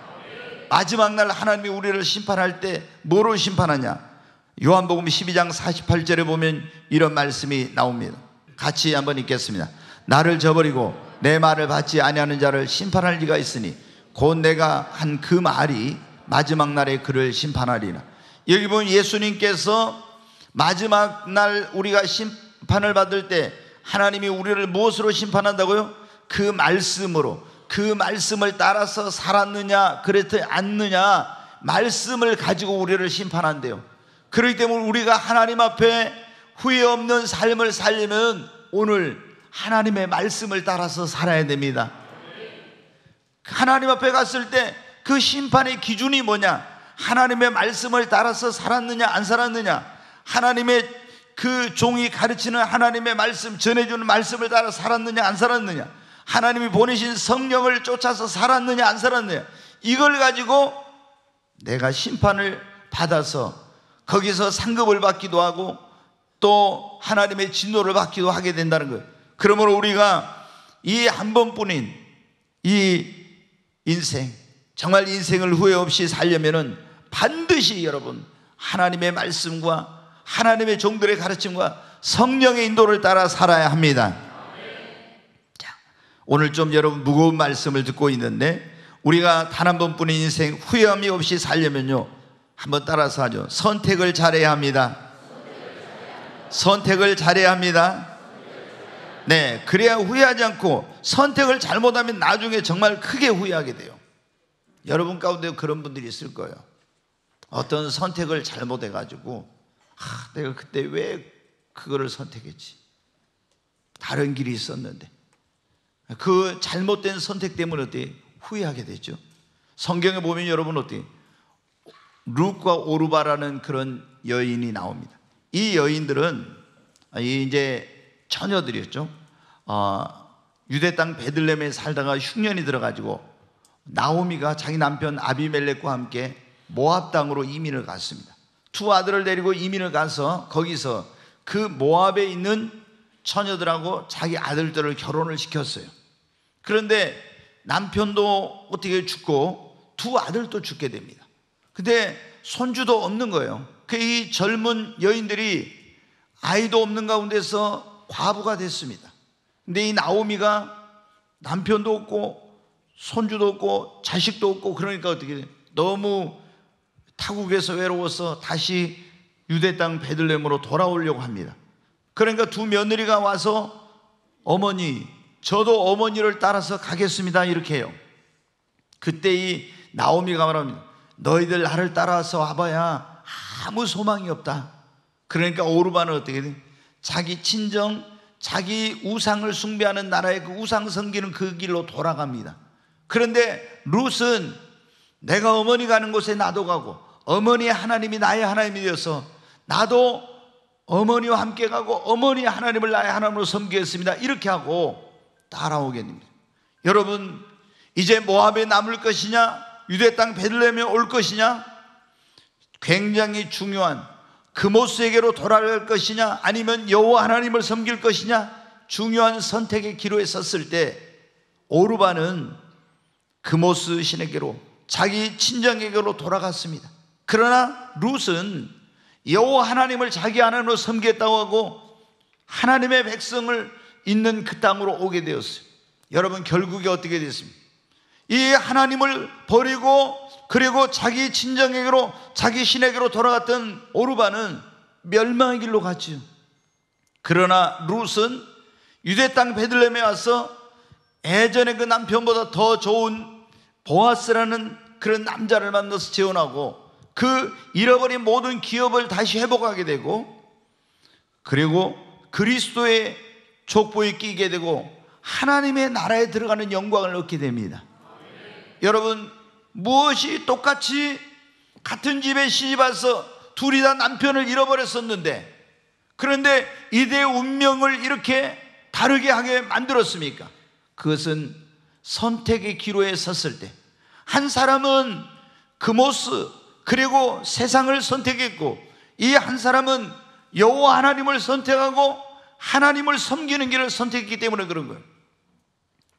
Speaker 1: 마지막 날 하나님이 우리를 심판할 때 뭐로 심판하냐? 요한복음 12장 48절에 보면 이런 말씀이 나옵니다. 같이 한번 읽겠습니다. 나를 저버리고 내 말을 받지 아니하는 자를 심판할 리가 있으니 곧 내가 한 그 말이 마지막 날에 그를 심판하리라. 여기 보면 예수님께서 마지막 날 우리가 심판을 받을 때 하나님이 우리를 무엇으로 심판한다고요? 그 말씀으로 그 말씀을 따라서 살았느냐 그랬지 않느냐 말씀을 가지고 우리를 심판한대요. 그렇기 때문에 우리가 하나님 앞에 후회 없는 삶을 살려면 오늘 하나님의 말씀을 따라서 살아야 됩니다. 하나님 앞에 갔을 때 그 심판의 기준이 뭐냐? 하나님의 말씀을 따라서 살았느냐, 안 살았느냐? 하나님의 그 종이 가르치는 하나님의 말씀, 전해주는 말씀을 따라 살았느냐, 안 살았느냐? 하나님이 보내신 성령을 쫓아서 살았느냐, 안 살았느냐? 이걸 가지고 내가 심판을 받아서 거기서 상급을 받기도 하고 또 하나님의 진노를 받기도 하게 된다는 거예요. 그러므로 우리가 이 한 번뿐인 이 인생, 정말 인생을 후회 없이 살려면은 반드시 여러분 하나님의 말씀과 하나님의 종들의 가르침과 성령의 인도를 따라 살아야 합니다. 자, 오늘 좀 여러분 무거운 말씀을 듣고 있는데 우리가 단 한 번뿐인 인생 후회함이 없이 살려면요. 한번 따라서 하죠. 선택을 잘해야 합니다. 선택을 잘해야 합니다. 네, 그래야 후회하지 않고 선택을 잘못하면 나중에 정말 크게 후회하게 돼요. 여러분 가운데 그런 분들이 있을 거예요. 어떤 선택을 잘못해가지고, 아, 내가 그때 왜 그거를 선택했지? 다른 길이 있었는데. 그 잘못된 선택 때문에 어떻게 후회하게 되죠? 성경에 보면 여러분 어떻게 룩과 오르바라는 그런 여인이 나옵니다. 이 여인들은 이제 처녀들이었죠. 어, 유대 땅 베들렘에 살다가 흉년이 들어가지고 나오미가 자기 남편 아비멜렉과 함께 모압 땅으로 이민을 갔습니다. 두 아들을 데리고 이민을 가서 거기서 그 모압에 있는 처녀들하고 자기 아들들을 결혼을 시켰어요. 그런데 남편도 어떻게 죽고 두 아들도 죽게 됩니다. 근데 손주도 없는 거예요. 그 이 젊은 여인들이 아이도 없는 가운데서 과부가 됐습니다. 근데 이 나오미가 남편도 없고 손주도 없고 자식도 없고 그러니까 어떻게 너무 타국에서 외로워서 다시 유대 땅 베들렘으로 돌아오려고 합니다. 그러니까 두 며느리가 와서 어머니 저도 어머니를 따라서 가겠습니다 이렇게 해요. 그때 이 나오미가 말합니다. 너희들 나를 따라서 와봐야 아무 소망이 없다. 그러니까 오르반은 어떻게 돼? 자기 친정, 자기 우상을 숭배하는 나라의 그 우상 섬기는 그 길로 돌아갑니다. 그런데 룻은 내가 어머니 가는 곳에 나도 가고 어머니의 하나님이 나의 하나님이 되어서 나도 어머니와 함께 가고 어머니의 하나님을 나의 하나님으로 섬기겠습니다. 이렇게 하고 따라오게 됩니다. 여러분, 이제 모압에 남을 것이냐? 유대 땅 베들레헴에 올 것이냐? 굉장히 중요한 그모스에게로 돌아갈 것이냐? 아니면 여호와 하나님을 섬길 것이냐? 중요한 선택의 기로에 섰을 때 오르바는 그모스 신에게로 자기 친정에게로 돌아갔습니다. 그러나 룻은 여호와 하나님을 자기 하나님으로 섬기겠다고 하고 하나님의 백성을 있는 그 땅으로 오게 되었어요. 여러분 결국에 어떻게 됐습니까? 이 하나님을 버리고 그리고 자기 친정에게로 자기 신에게로 돌아갔던 오르바는 멸망의 길로 갔지요. 그러나 룻은 유대 땅 베들레헴에 와서 예전에 그 남편보다 더 좋은 보아스라는 그런 남자를 만나서 재혼하고 그 잃어버린 모든 기업을 다시 회복하게 되고 그리고 그리스도의 족보에 끼게 되고 하나님의 나라에 들어가는 영광을 얻게 됩니다. 여러분 무엇이 똑같이 같은 집에 시집 와서 둘이 다 남편을 잃어버렸었는데 그런데 이대 운명을 이렇게 다르게 하게 만들었습니까? 그것은 선택의 기로에 섰을 때 한 사람은 그 모습 그리고 세상을 선택했고 이 한 사람은 여호와 하나님을 선택하고 하나님을 섬기는 길을 선택했기 때문에 그런 거예요.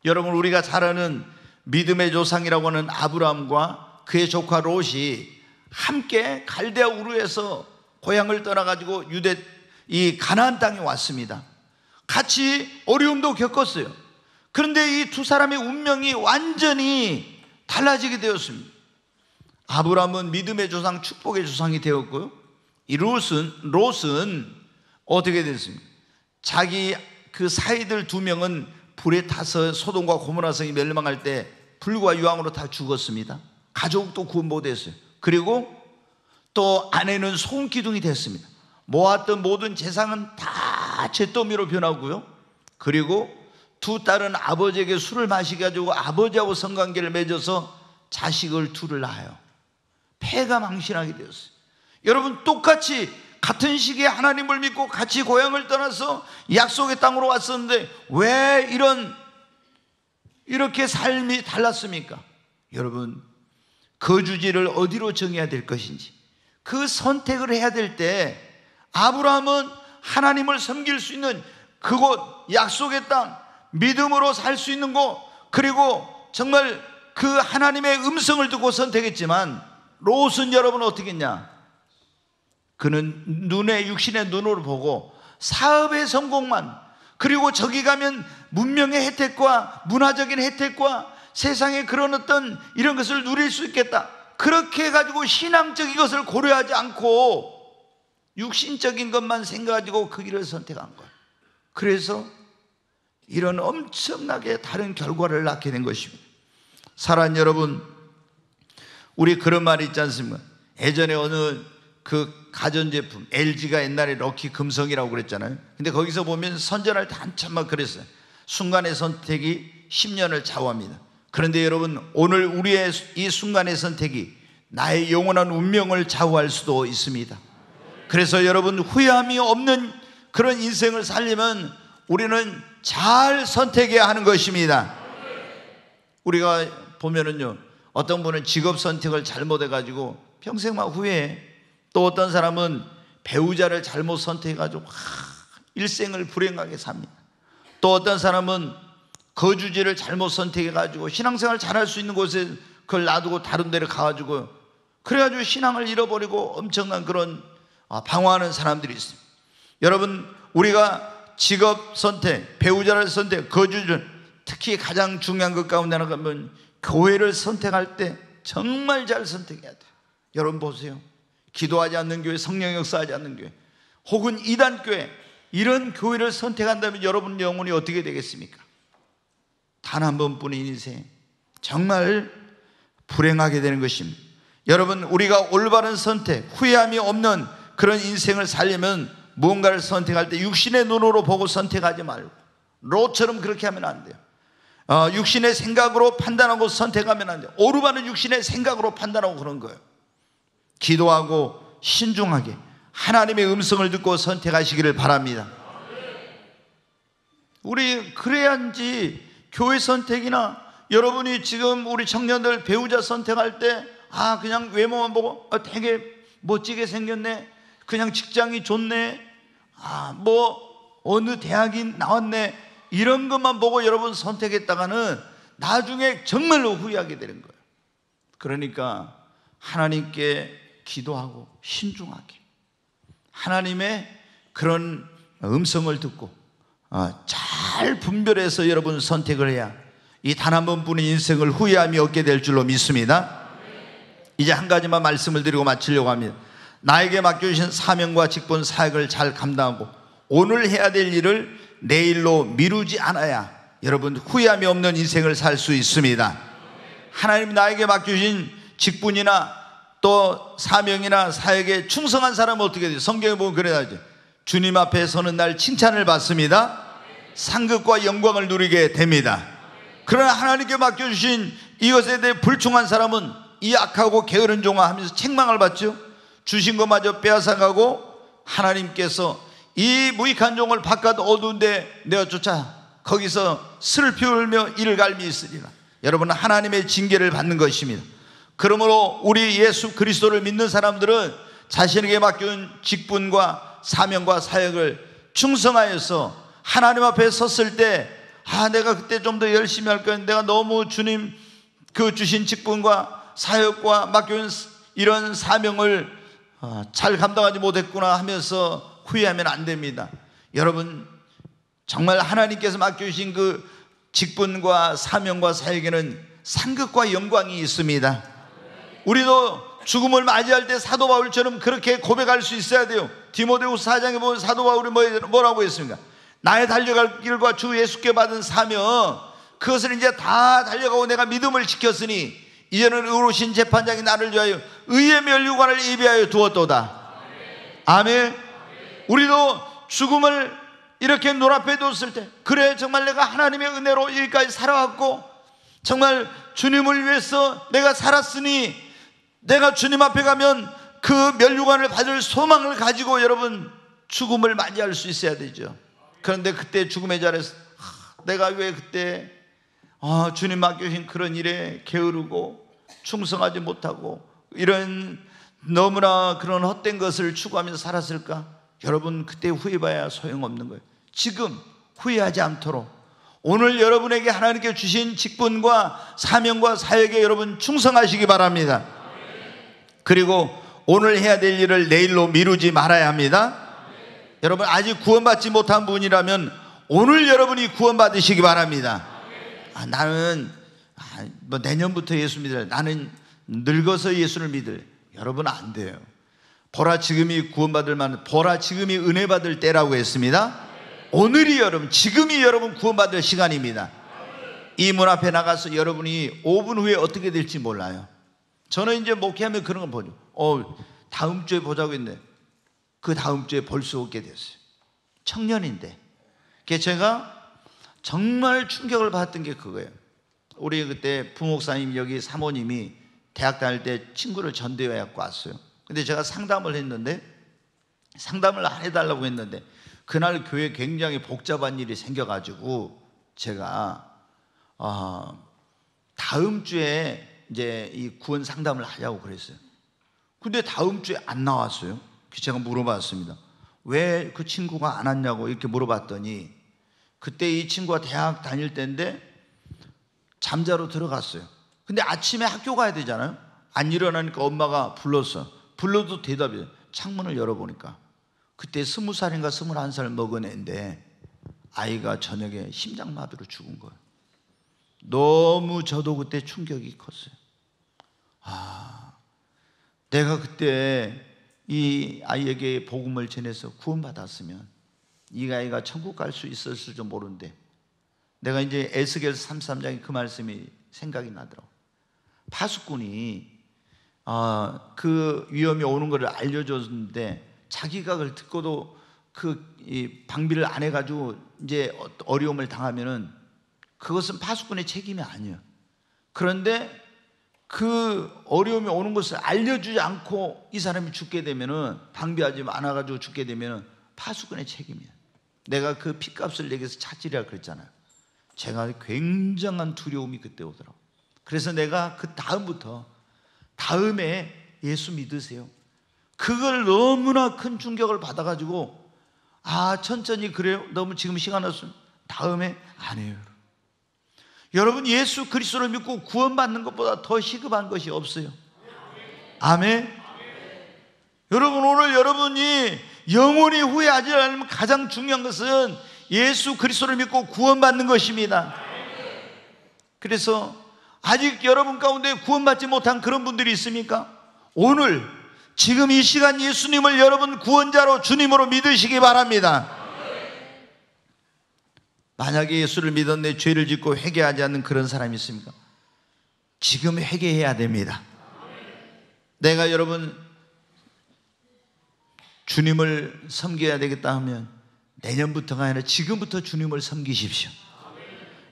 Speaker 1: 여러분 우리가 잘 아는 믿음의 조상이라고 하는 아브라함과 그의 조카 롯이 함께 갈대아 우르에서 고향을 떠나가지고 유대 이 가나안 땅에 왔습니다. 같이 어려움도 겪었어요. 그런데 이 두 사람의 운명이 완전히 달라지게 되었습니다. 아브라함은 믿음의 조상, 축복의 조상이 되었고요. 이 롯은 롯은 어떻게 됐습니까? 자기 그 사이들 두 명은 불에 타서 소돔과 고모라 성이 멸망할 때 불과 유황으로 다 죽었습니다. 가족도 구원 못했어요. 그리고 또 아내는 손기둥이 됐습니다. 모았던 모든 재산은 다 잿더미로 변하고요. 그리고 두 딸은 아버지에게 술을 마시게 가지고 아버지하고 성관계를 맺어서 자식을 둘을 낳아요. 폐가 망신하게 되었어요. 여러분 똑같이 같은 시기에 하나님을 믿고 같이 고향을 떠나서 약속의 땅으로 왔었는데 왜 이런 이렇게 삶이 달랐습니까? 여러분 거주지를 어디로 정해야 될 것인지 그 선택을 해야 될 때 아브라함은 하나님을 섬길 수 있는 그곳 약속의 땅 믿음으로 살 수 있는 곳 그리고 정말 그 하나님의 음성을 듣고 선택했지만 롯은 여러분 어떻게 했냐? 그는 눈에 육신의 눈으로 보고 사업의 성공만 그리고 저기 가면 문명의 혜택과 문화적인 혜택과 세상의 그런 어떤 이런 것을 누릴 수 있겠다. 그렇게 해가지고 신앙적인 것을 고려하지 않고 육신적인 것만 생각하고 그 길을 선택한 거예요. 그래서 이런 엄청나게 다른 결과를 낳게 된 것입니다. 사랑 여러분, 우리 그런 말이 있지 않습니까? 예전에 어느 그 가전제품 LG가 옛날에 럭키 금성이라고 그랬잖아요. 근데 거기서 보면 선전할 때 한참만 그랬어요. 순간의 선택이 10년을 좌우합니다. 그런데 여러분 오늘 우리의 이 순간의 선택이 나의 영원한 운명을 좌우할 수도 있습니다. 그래서 여러분 후회함이 없는 그런 인생을 살려면 우리는 잘 선택해야 하는 것입니다. 우리가 보면은요 어떤 분은 직업 선택을 잘못해 가지고 평생만 후회해. 또 어떤 사람은 배우자를 잘못 선택해가지고 일생을 불행하게 삽니다. 또 어떤 사람은 거주지를 잘못 선택해가지고 신앙생활 잘할 수 있는 곳에 그걸 놔두고 다른 데를 가가지고 그래가지고 신앙을 잃어버리고 엄청난 그런 아, 방황하는 사람들이 있습니다. 여러분 우리가 직업 선택, 배우자를 선택, 거주를 특히 가장 중요한 것 가운데 하나가 면 교회를 선택할 때 정말 잘 선택해야 돼요. 여러분 보세요. 기도하지 않는 교회, 성령 역사하지 않는 교회, 혹은 이단 교회 이런 교회를 선택한다면 여러분 영혼이 어떻게 되겠습니까? 단 한 번뿐인 인생 정말 불행하게 되는 것입니다. 여러분 우리가 올바른 선택, 후회함이 없는 그런 인생을 살려면 무언가를 선택할 때 육신의 눈으로 보고 선택하지 말고 로처럼 그렇게 하면 안 돼요. 어, 육신의 생각으로 판단하고 선택하면 안 돼요. 오르바는 육신의 생각으로 판단하고 그런 거예요. 기도하고 신중하게 하나님의 음성을 듣고 선택하시기를 바랍니다. 우리 그래야지 교회 선택이나 여러분이 지금 우리 청년들 배우자 선택할 때 아 그냥 외모만 보고 아, 되게 멋지게 생겼네. 그냥 직장이 좋네. 아 뭐 어느 대학이 나왔네. 이런 것만 보고 여러분 선택했다가는 나중에 정말로 후회하게 되는 거예요. 그러니까 하나님께 기도하고 신중하게 하나님의 그런 음성을 듣고 어, 잘 분별해서 여러분 선택을 해야 이 단 한 번뿐인 인생을 후회함이 없게 될 줄로 믿습니다. 이제 한 가지만 말씀을 드리고 마치려고 합니다. 나에게 맡겨주신 사명과 직분 사역을 잘 감당하고 오늘 해야 될 일을 내일로 미루지 않아야 여러분 후회함이 없는 인생을 살 수 있습니다. 하나님 나에게 맡겨주신 직분이나 또 사명이나 사역에 충성한 사람은 어떻게 돼요? 성경에 보면 그래야죠. 주님 앞에 서는 날 칭찬을 받습니다. 상급과 영광을 누리게 됩니다. 그러나 하나님께 맡겨주신 이것에 대해 불충한 사람은 이 악하고 게으른 종아 하면서 책망을 받죠. 주신 것마저 빼앗아가고 하나님께서 이 무익한 종을 바깥 어두운데 내어 쫓아 거기서 슬을 피울며 이를 갈미 있으리라. 여러분은 하나님의 징계를 받는 것입니다. 그러므로 우리 예수 그리스도를 믿는 사람들은 자신에게 맡겨준 직분과 사명과 사역을 충성하여서 하나님 앞에 섰을 때, 아, 내가 그때 좀 더 열심히 할 거야. 내가 너무 주님 그 주신 직분과 사역과 맡겨진 이런 사명을 어, 잘 감당하지 못했구나 하면서 후회하면 안 됩니다. 여러분 정말 하나님께서 맡겨주신 그 직분과 사명과 사역에는 상급과 영광이 있습니다. 우리도 죽음을 맞이할 때 사도 바울처럼 그렇게 고백할 수 있어야 돼요. 디모데후서 4장에 보면 사도 바울이 뭐, 뭐라고 했습니까? 나의 달려갈 길과 주 예수께 받은 사명 그것을 이제 다 달려가고 내가 믿음을 지켰으니 이제는 의로신 재판장이 나를 위하여 의의 멸류관을 예비하여 두었도다. 아멘. 우리도 죽음을 이렇게 눈앞에 뒀을 때 그래 정말 내가 하나님의 은혜로 여기까지 살아왔고 정말 주님을 위해서 내가 살았으니 내가 주님 앞에 가면 그 멸류관을 받을 소망을 가지고 여러분 죽음을 맞이할 수 있어야 되죠. 그런데 그때 죽음의 자리에서 내가 왜 그때 아, 주님 맡겨주신 그런 일에 게으르고 충성하지 못하고 이런 너무나 그런 헛된 것을 추구하면서 살았을까? 여러분 그때 후회봐야 소용없는 거예요. 지금 후회하지 않도록 오늘 여러분에게 하나님께 주신 직분과 사명과 사역에 여러분 충성하시기 바랍니다. 그리고 오늘 해야 될 일을 내일로 미루지 말아야 합니다. 여러분 아직 구원받지 못한 분이라면 오늘 여러분이 구원받으시기 바랍니다. 아, 나는 아, 뭐 내년부터 예수 믿을 나는 늙어서 예수를 믿을 여러분 안 돼요. 보라 지금이 구원받을 만 보라 지금이 은혜 받을 때라고 했습니다. 오늘이 여러분 지금이 여러분 구원받을 시간입니다. 이 문 앞에 나가서 여러분이 5분 후에 어떻게 될지 몰라요. 저는 이제 목회하면 그런 거 보죠. 어, 다음 주에 보자고 했는데 그 다음 주에 볼수 없게 됐어요. 청년인데. 제가 정말 충격을 받았던 게 그거예요. 우리 그때 부목사님 여기 사모님이 대학 다닐 때 친구를 전대회 갖고 왔어요. 근데 제가 상담을 했는데 상담을 안 해달라고 했는데 그날 교회 굉장히 복잡한 일이 생겨가지고 제가 어, 다음 주에 이제 이 구원 상담을 하려고 그랬어요. 근데 다음 주에 안 나왔어요. 제가 물어봤습니다. 왜 그 친구가 안 왔냐고 이렇게 물어봤더니 그때 이 친구가 대학 다닐 때인데 잠자러 들어갔어요. 근데 아침에 학교 가야 되잖아요. 안 일어나니까 엄마가 불렀어. 불러도 대답이 창문을 열어보니까 그때 스무 살인가 스물한 살 먹은 애인데 아이가 저녁에 심장마비로 죽은 거예요. 너무 저도 그때 충격이 컸어요. 아, 내가 그때 이 아이에게 복음을 전해서 구원받았으면 이 아이가 천국 갈 수 있었을지 모르는데 내가 이제 에스겔 33장에 그 말씀이 생각이 나더라고. 파수꾼이 어, 그 위험이 오는 것을 알려줬는데 자기가 그걸 듣고도 그 방비를 안 해가지고 이제 어려움을 당하면은 그것은 파수꾼의 책임이 아니에요. 그런데 그 어려움이 오는 것을 알려주지 않고 이 사람이 죽게 되면은 방비하지 않아가지고 죽게 되면은 파수꾼의 책임이야. 내가 그 핏값을 내게서 찾으리라 그랬잖아요. 제가 굉장한 두려움이 그때 오더라고. 그래서 내가 그 다음부터 다음에 예수 믿으세요. 그걸 너무나 큰 충격을 받아가지고 아 천천히 그래요. 너무 지금 시간 없으면 다음에 안 해요. 여러분 예수 그리스도를 믿고 구원받는 것보다 더 시급한 것이 없어요. 아멘. 여러분 오늘 여러분이 영원히 후회하지 않으면 가장 중요한 것은 예수 그리스도를 믿고 구원받는 것입니다. 그래서 아직 여러분 가운데 구원받지 못한 그런 분들이 있습니까? 오늘 지금 이 시간 예수님을 여러분 구원자로 주님으로 믿으시기 바랍니다. 만약에 예수를 믿었는데 죄를 짓고 회개하지 않는 그런 사람이 있습니까? 지금 회개해야 됩니다. 내가 여러분 주님을 섬겨야 되겠다 하면 내년부터가 아니라 지금부터 주님을 섬기십시오.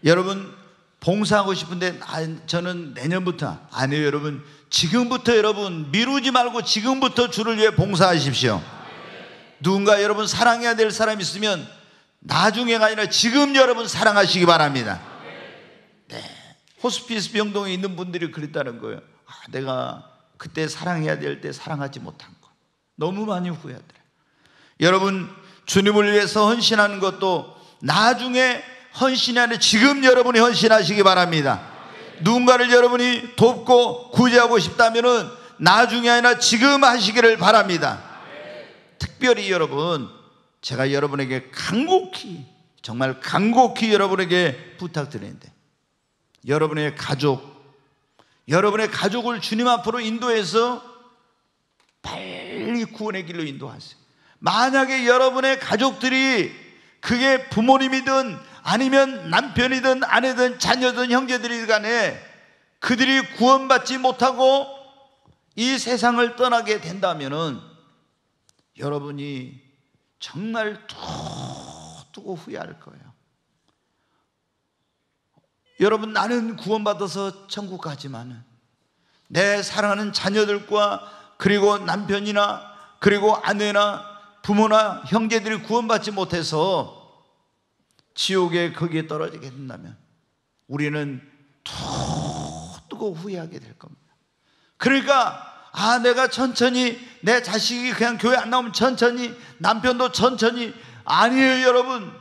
Speaker 1: 여러분 봉사하고 싶은데 저는 내년부터 아니에요 여러분 지금부터 여러분 미루지 말고 지금부터 주를 위해 봉사하십시오. 누군가 여러분 사랑해야 될 사람 있으면 나중에가 아니라 지금 여러분 사랑하시기 바랍니다. 네. 호스피스 병동에 있는 분들이 그랬다는 거예요. 아, 내가 그때 사랑해야 될 때 사랑하지 못한 거. 너무 많이 후회하더래요. 여러분, 주님을 위해서 헌신하는 것도 나중에 헌신이 아니라 지금 여러분이 헌신하시기 바랍니다. 누군가를 여러분이 돕고 구제하고 싶다면은 나중에 아니라 지금 하시기를 바랍니다. 특별히 여러분, 제가 여러분에게 간곡히, 정말 간곡히 여러분에게 부탁드리는데, 여러분의 가족, 여러분의 가족을 주님 앞으로 인도해서 빨리 구원의 길로 인도하세요. 만약에 여러분의 가족들이 그게 부모님이든 아니면 남편이든 아내든 자녀든 형제들이 간에 그들이 구원받지 못하고 이 세상을 떠나게 된다면은 여러분이 정말 두고 후회할 거예요. 여러분 나는 구원받아서 천국 가지만은 내 사랑하는 자녀들과 그리고 남편이나 그리고 아내나 부모나 형제들이 구원받지 못해서 지옥에 거기에 떨어지게 된다면 우리는 툭 뜨고 후회하게 될 겁니다. 그러니까 아 내가 천천히 내 자식이 그냥 교회 안 나오면 천천히 남편도 천천히. 아니에요 여러분.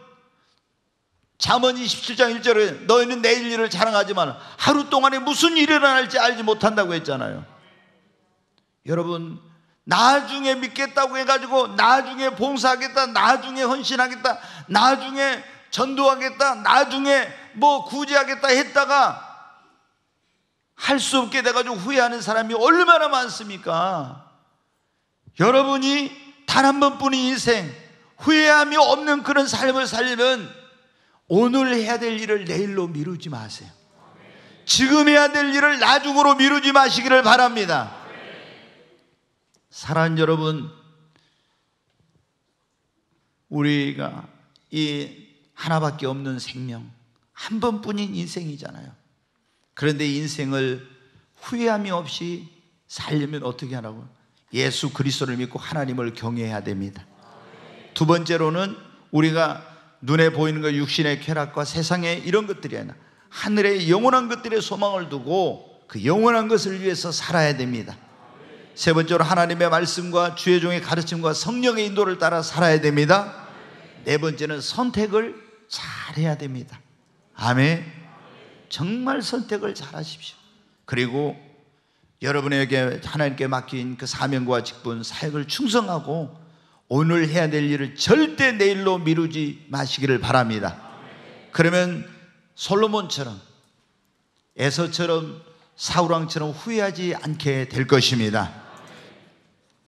Speaker 1: 잠언 27장 1절에 너희는 내일 일을 자랑하지만 하루 동안에 무슨 일이 일어날지 알지 못한다고 했잖아요. 여러분 나중에 믿겠다고 해가지고 나중에 봉사하겠다 나중에 헌신하겠다 나중에 전도하겠다 나중에 뭐 구제하겠다 했다가 할 수 없게 돼가지고 후회하는 사람이 얼마나 많습니까 여러분이 단 한 번뿐인 인생 후회함이 없는 그런 삶을 살려면 오늘 해야 될 일을 내일로 미루지 마세요. 지금 해야 될 일을 나중으로 미루지 마시기를 바랍니다. 사랑하는 여러분, 우리가 이 하나밖에 없는 생명, 한 번뿐인 인생이잖아요. 그런데 인생을 후회함이 없이 살려면 어떻게 하라고요? 예수 그리스도를 믿고 하나님을 경외해야 됩니다. 두 번째로는 우리가 눈에 보이는 것 육신의 쾌락과 세상의 이런 것들이 아니라 하늘의 영원한 것들의 소망을 두고 그 영원한 것을 위해서 살아야 됩니다. 세 번째로 하나님의 말씀과 주의 종의 가르침과 성령의 인도를 따라 살아야 됩니다. 네 번째는 선택을 잘해야 됩니다. 아멘. 정말 선택을 잘 하십시오. 그리고 여러분에게 하나님께 맡긴 그 사명과 직분, 사역을 충성하고 오늘 해야 될 일을 절대 내일로 미루지 마시기를 바랍니다. 그러면 솔로몬처럼 에서처럼 사우랑처럼 후회하지 않게 될 것입니다.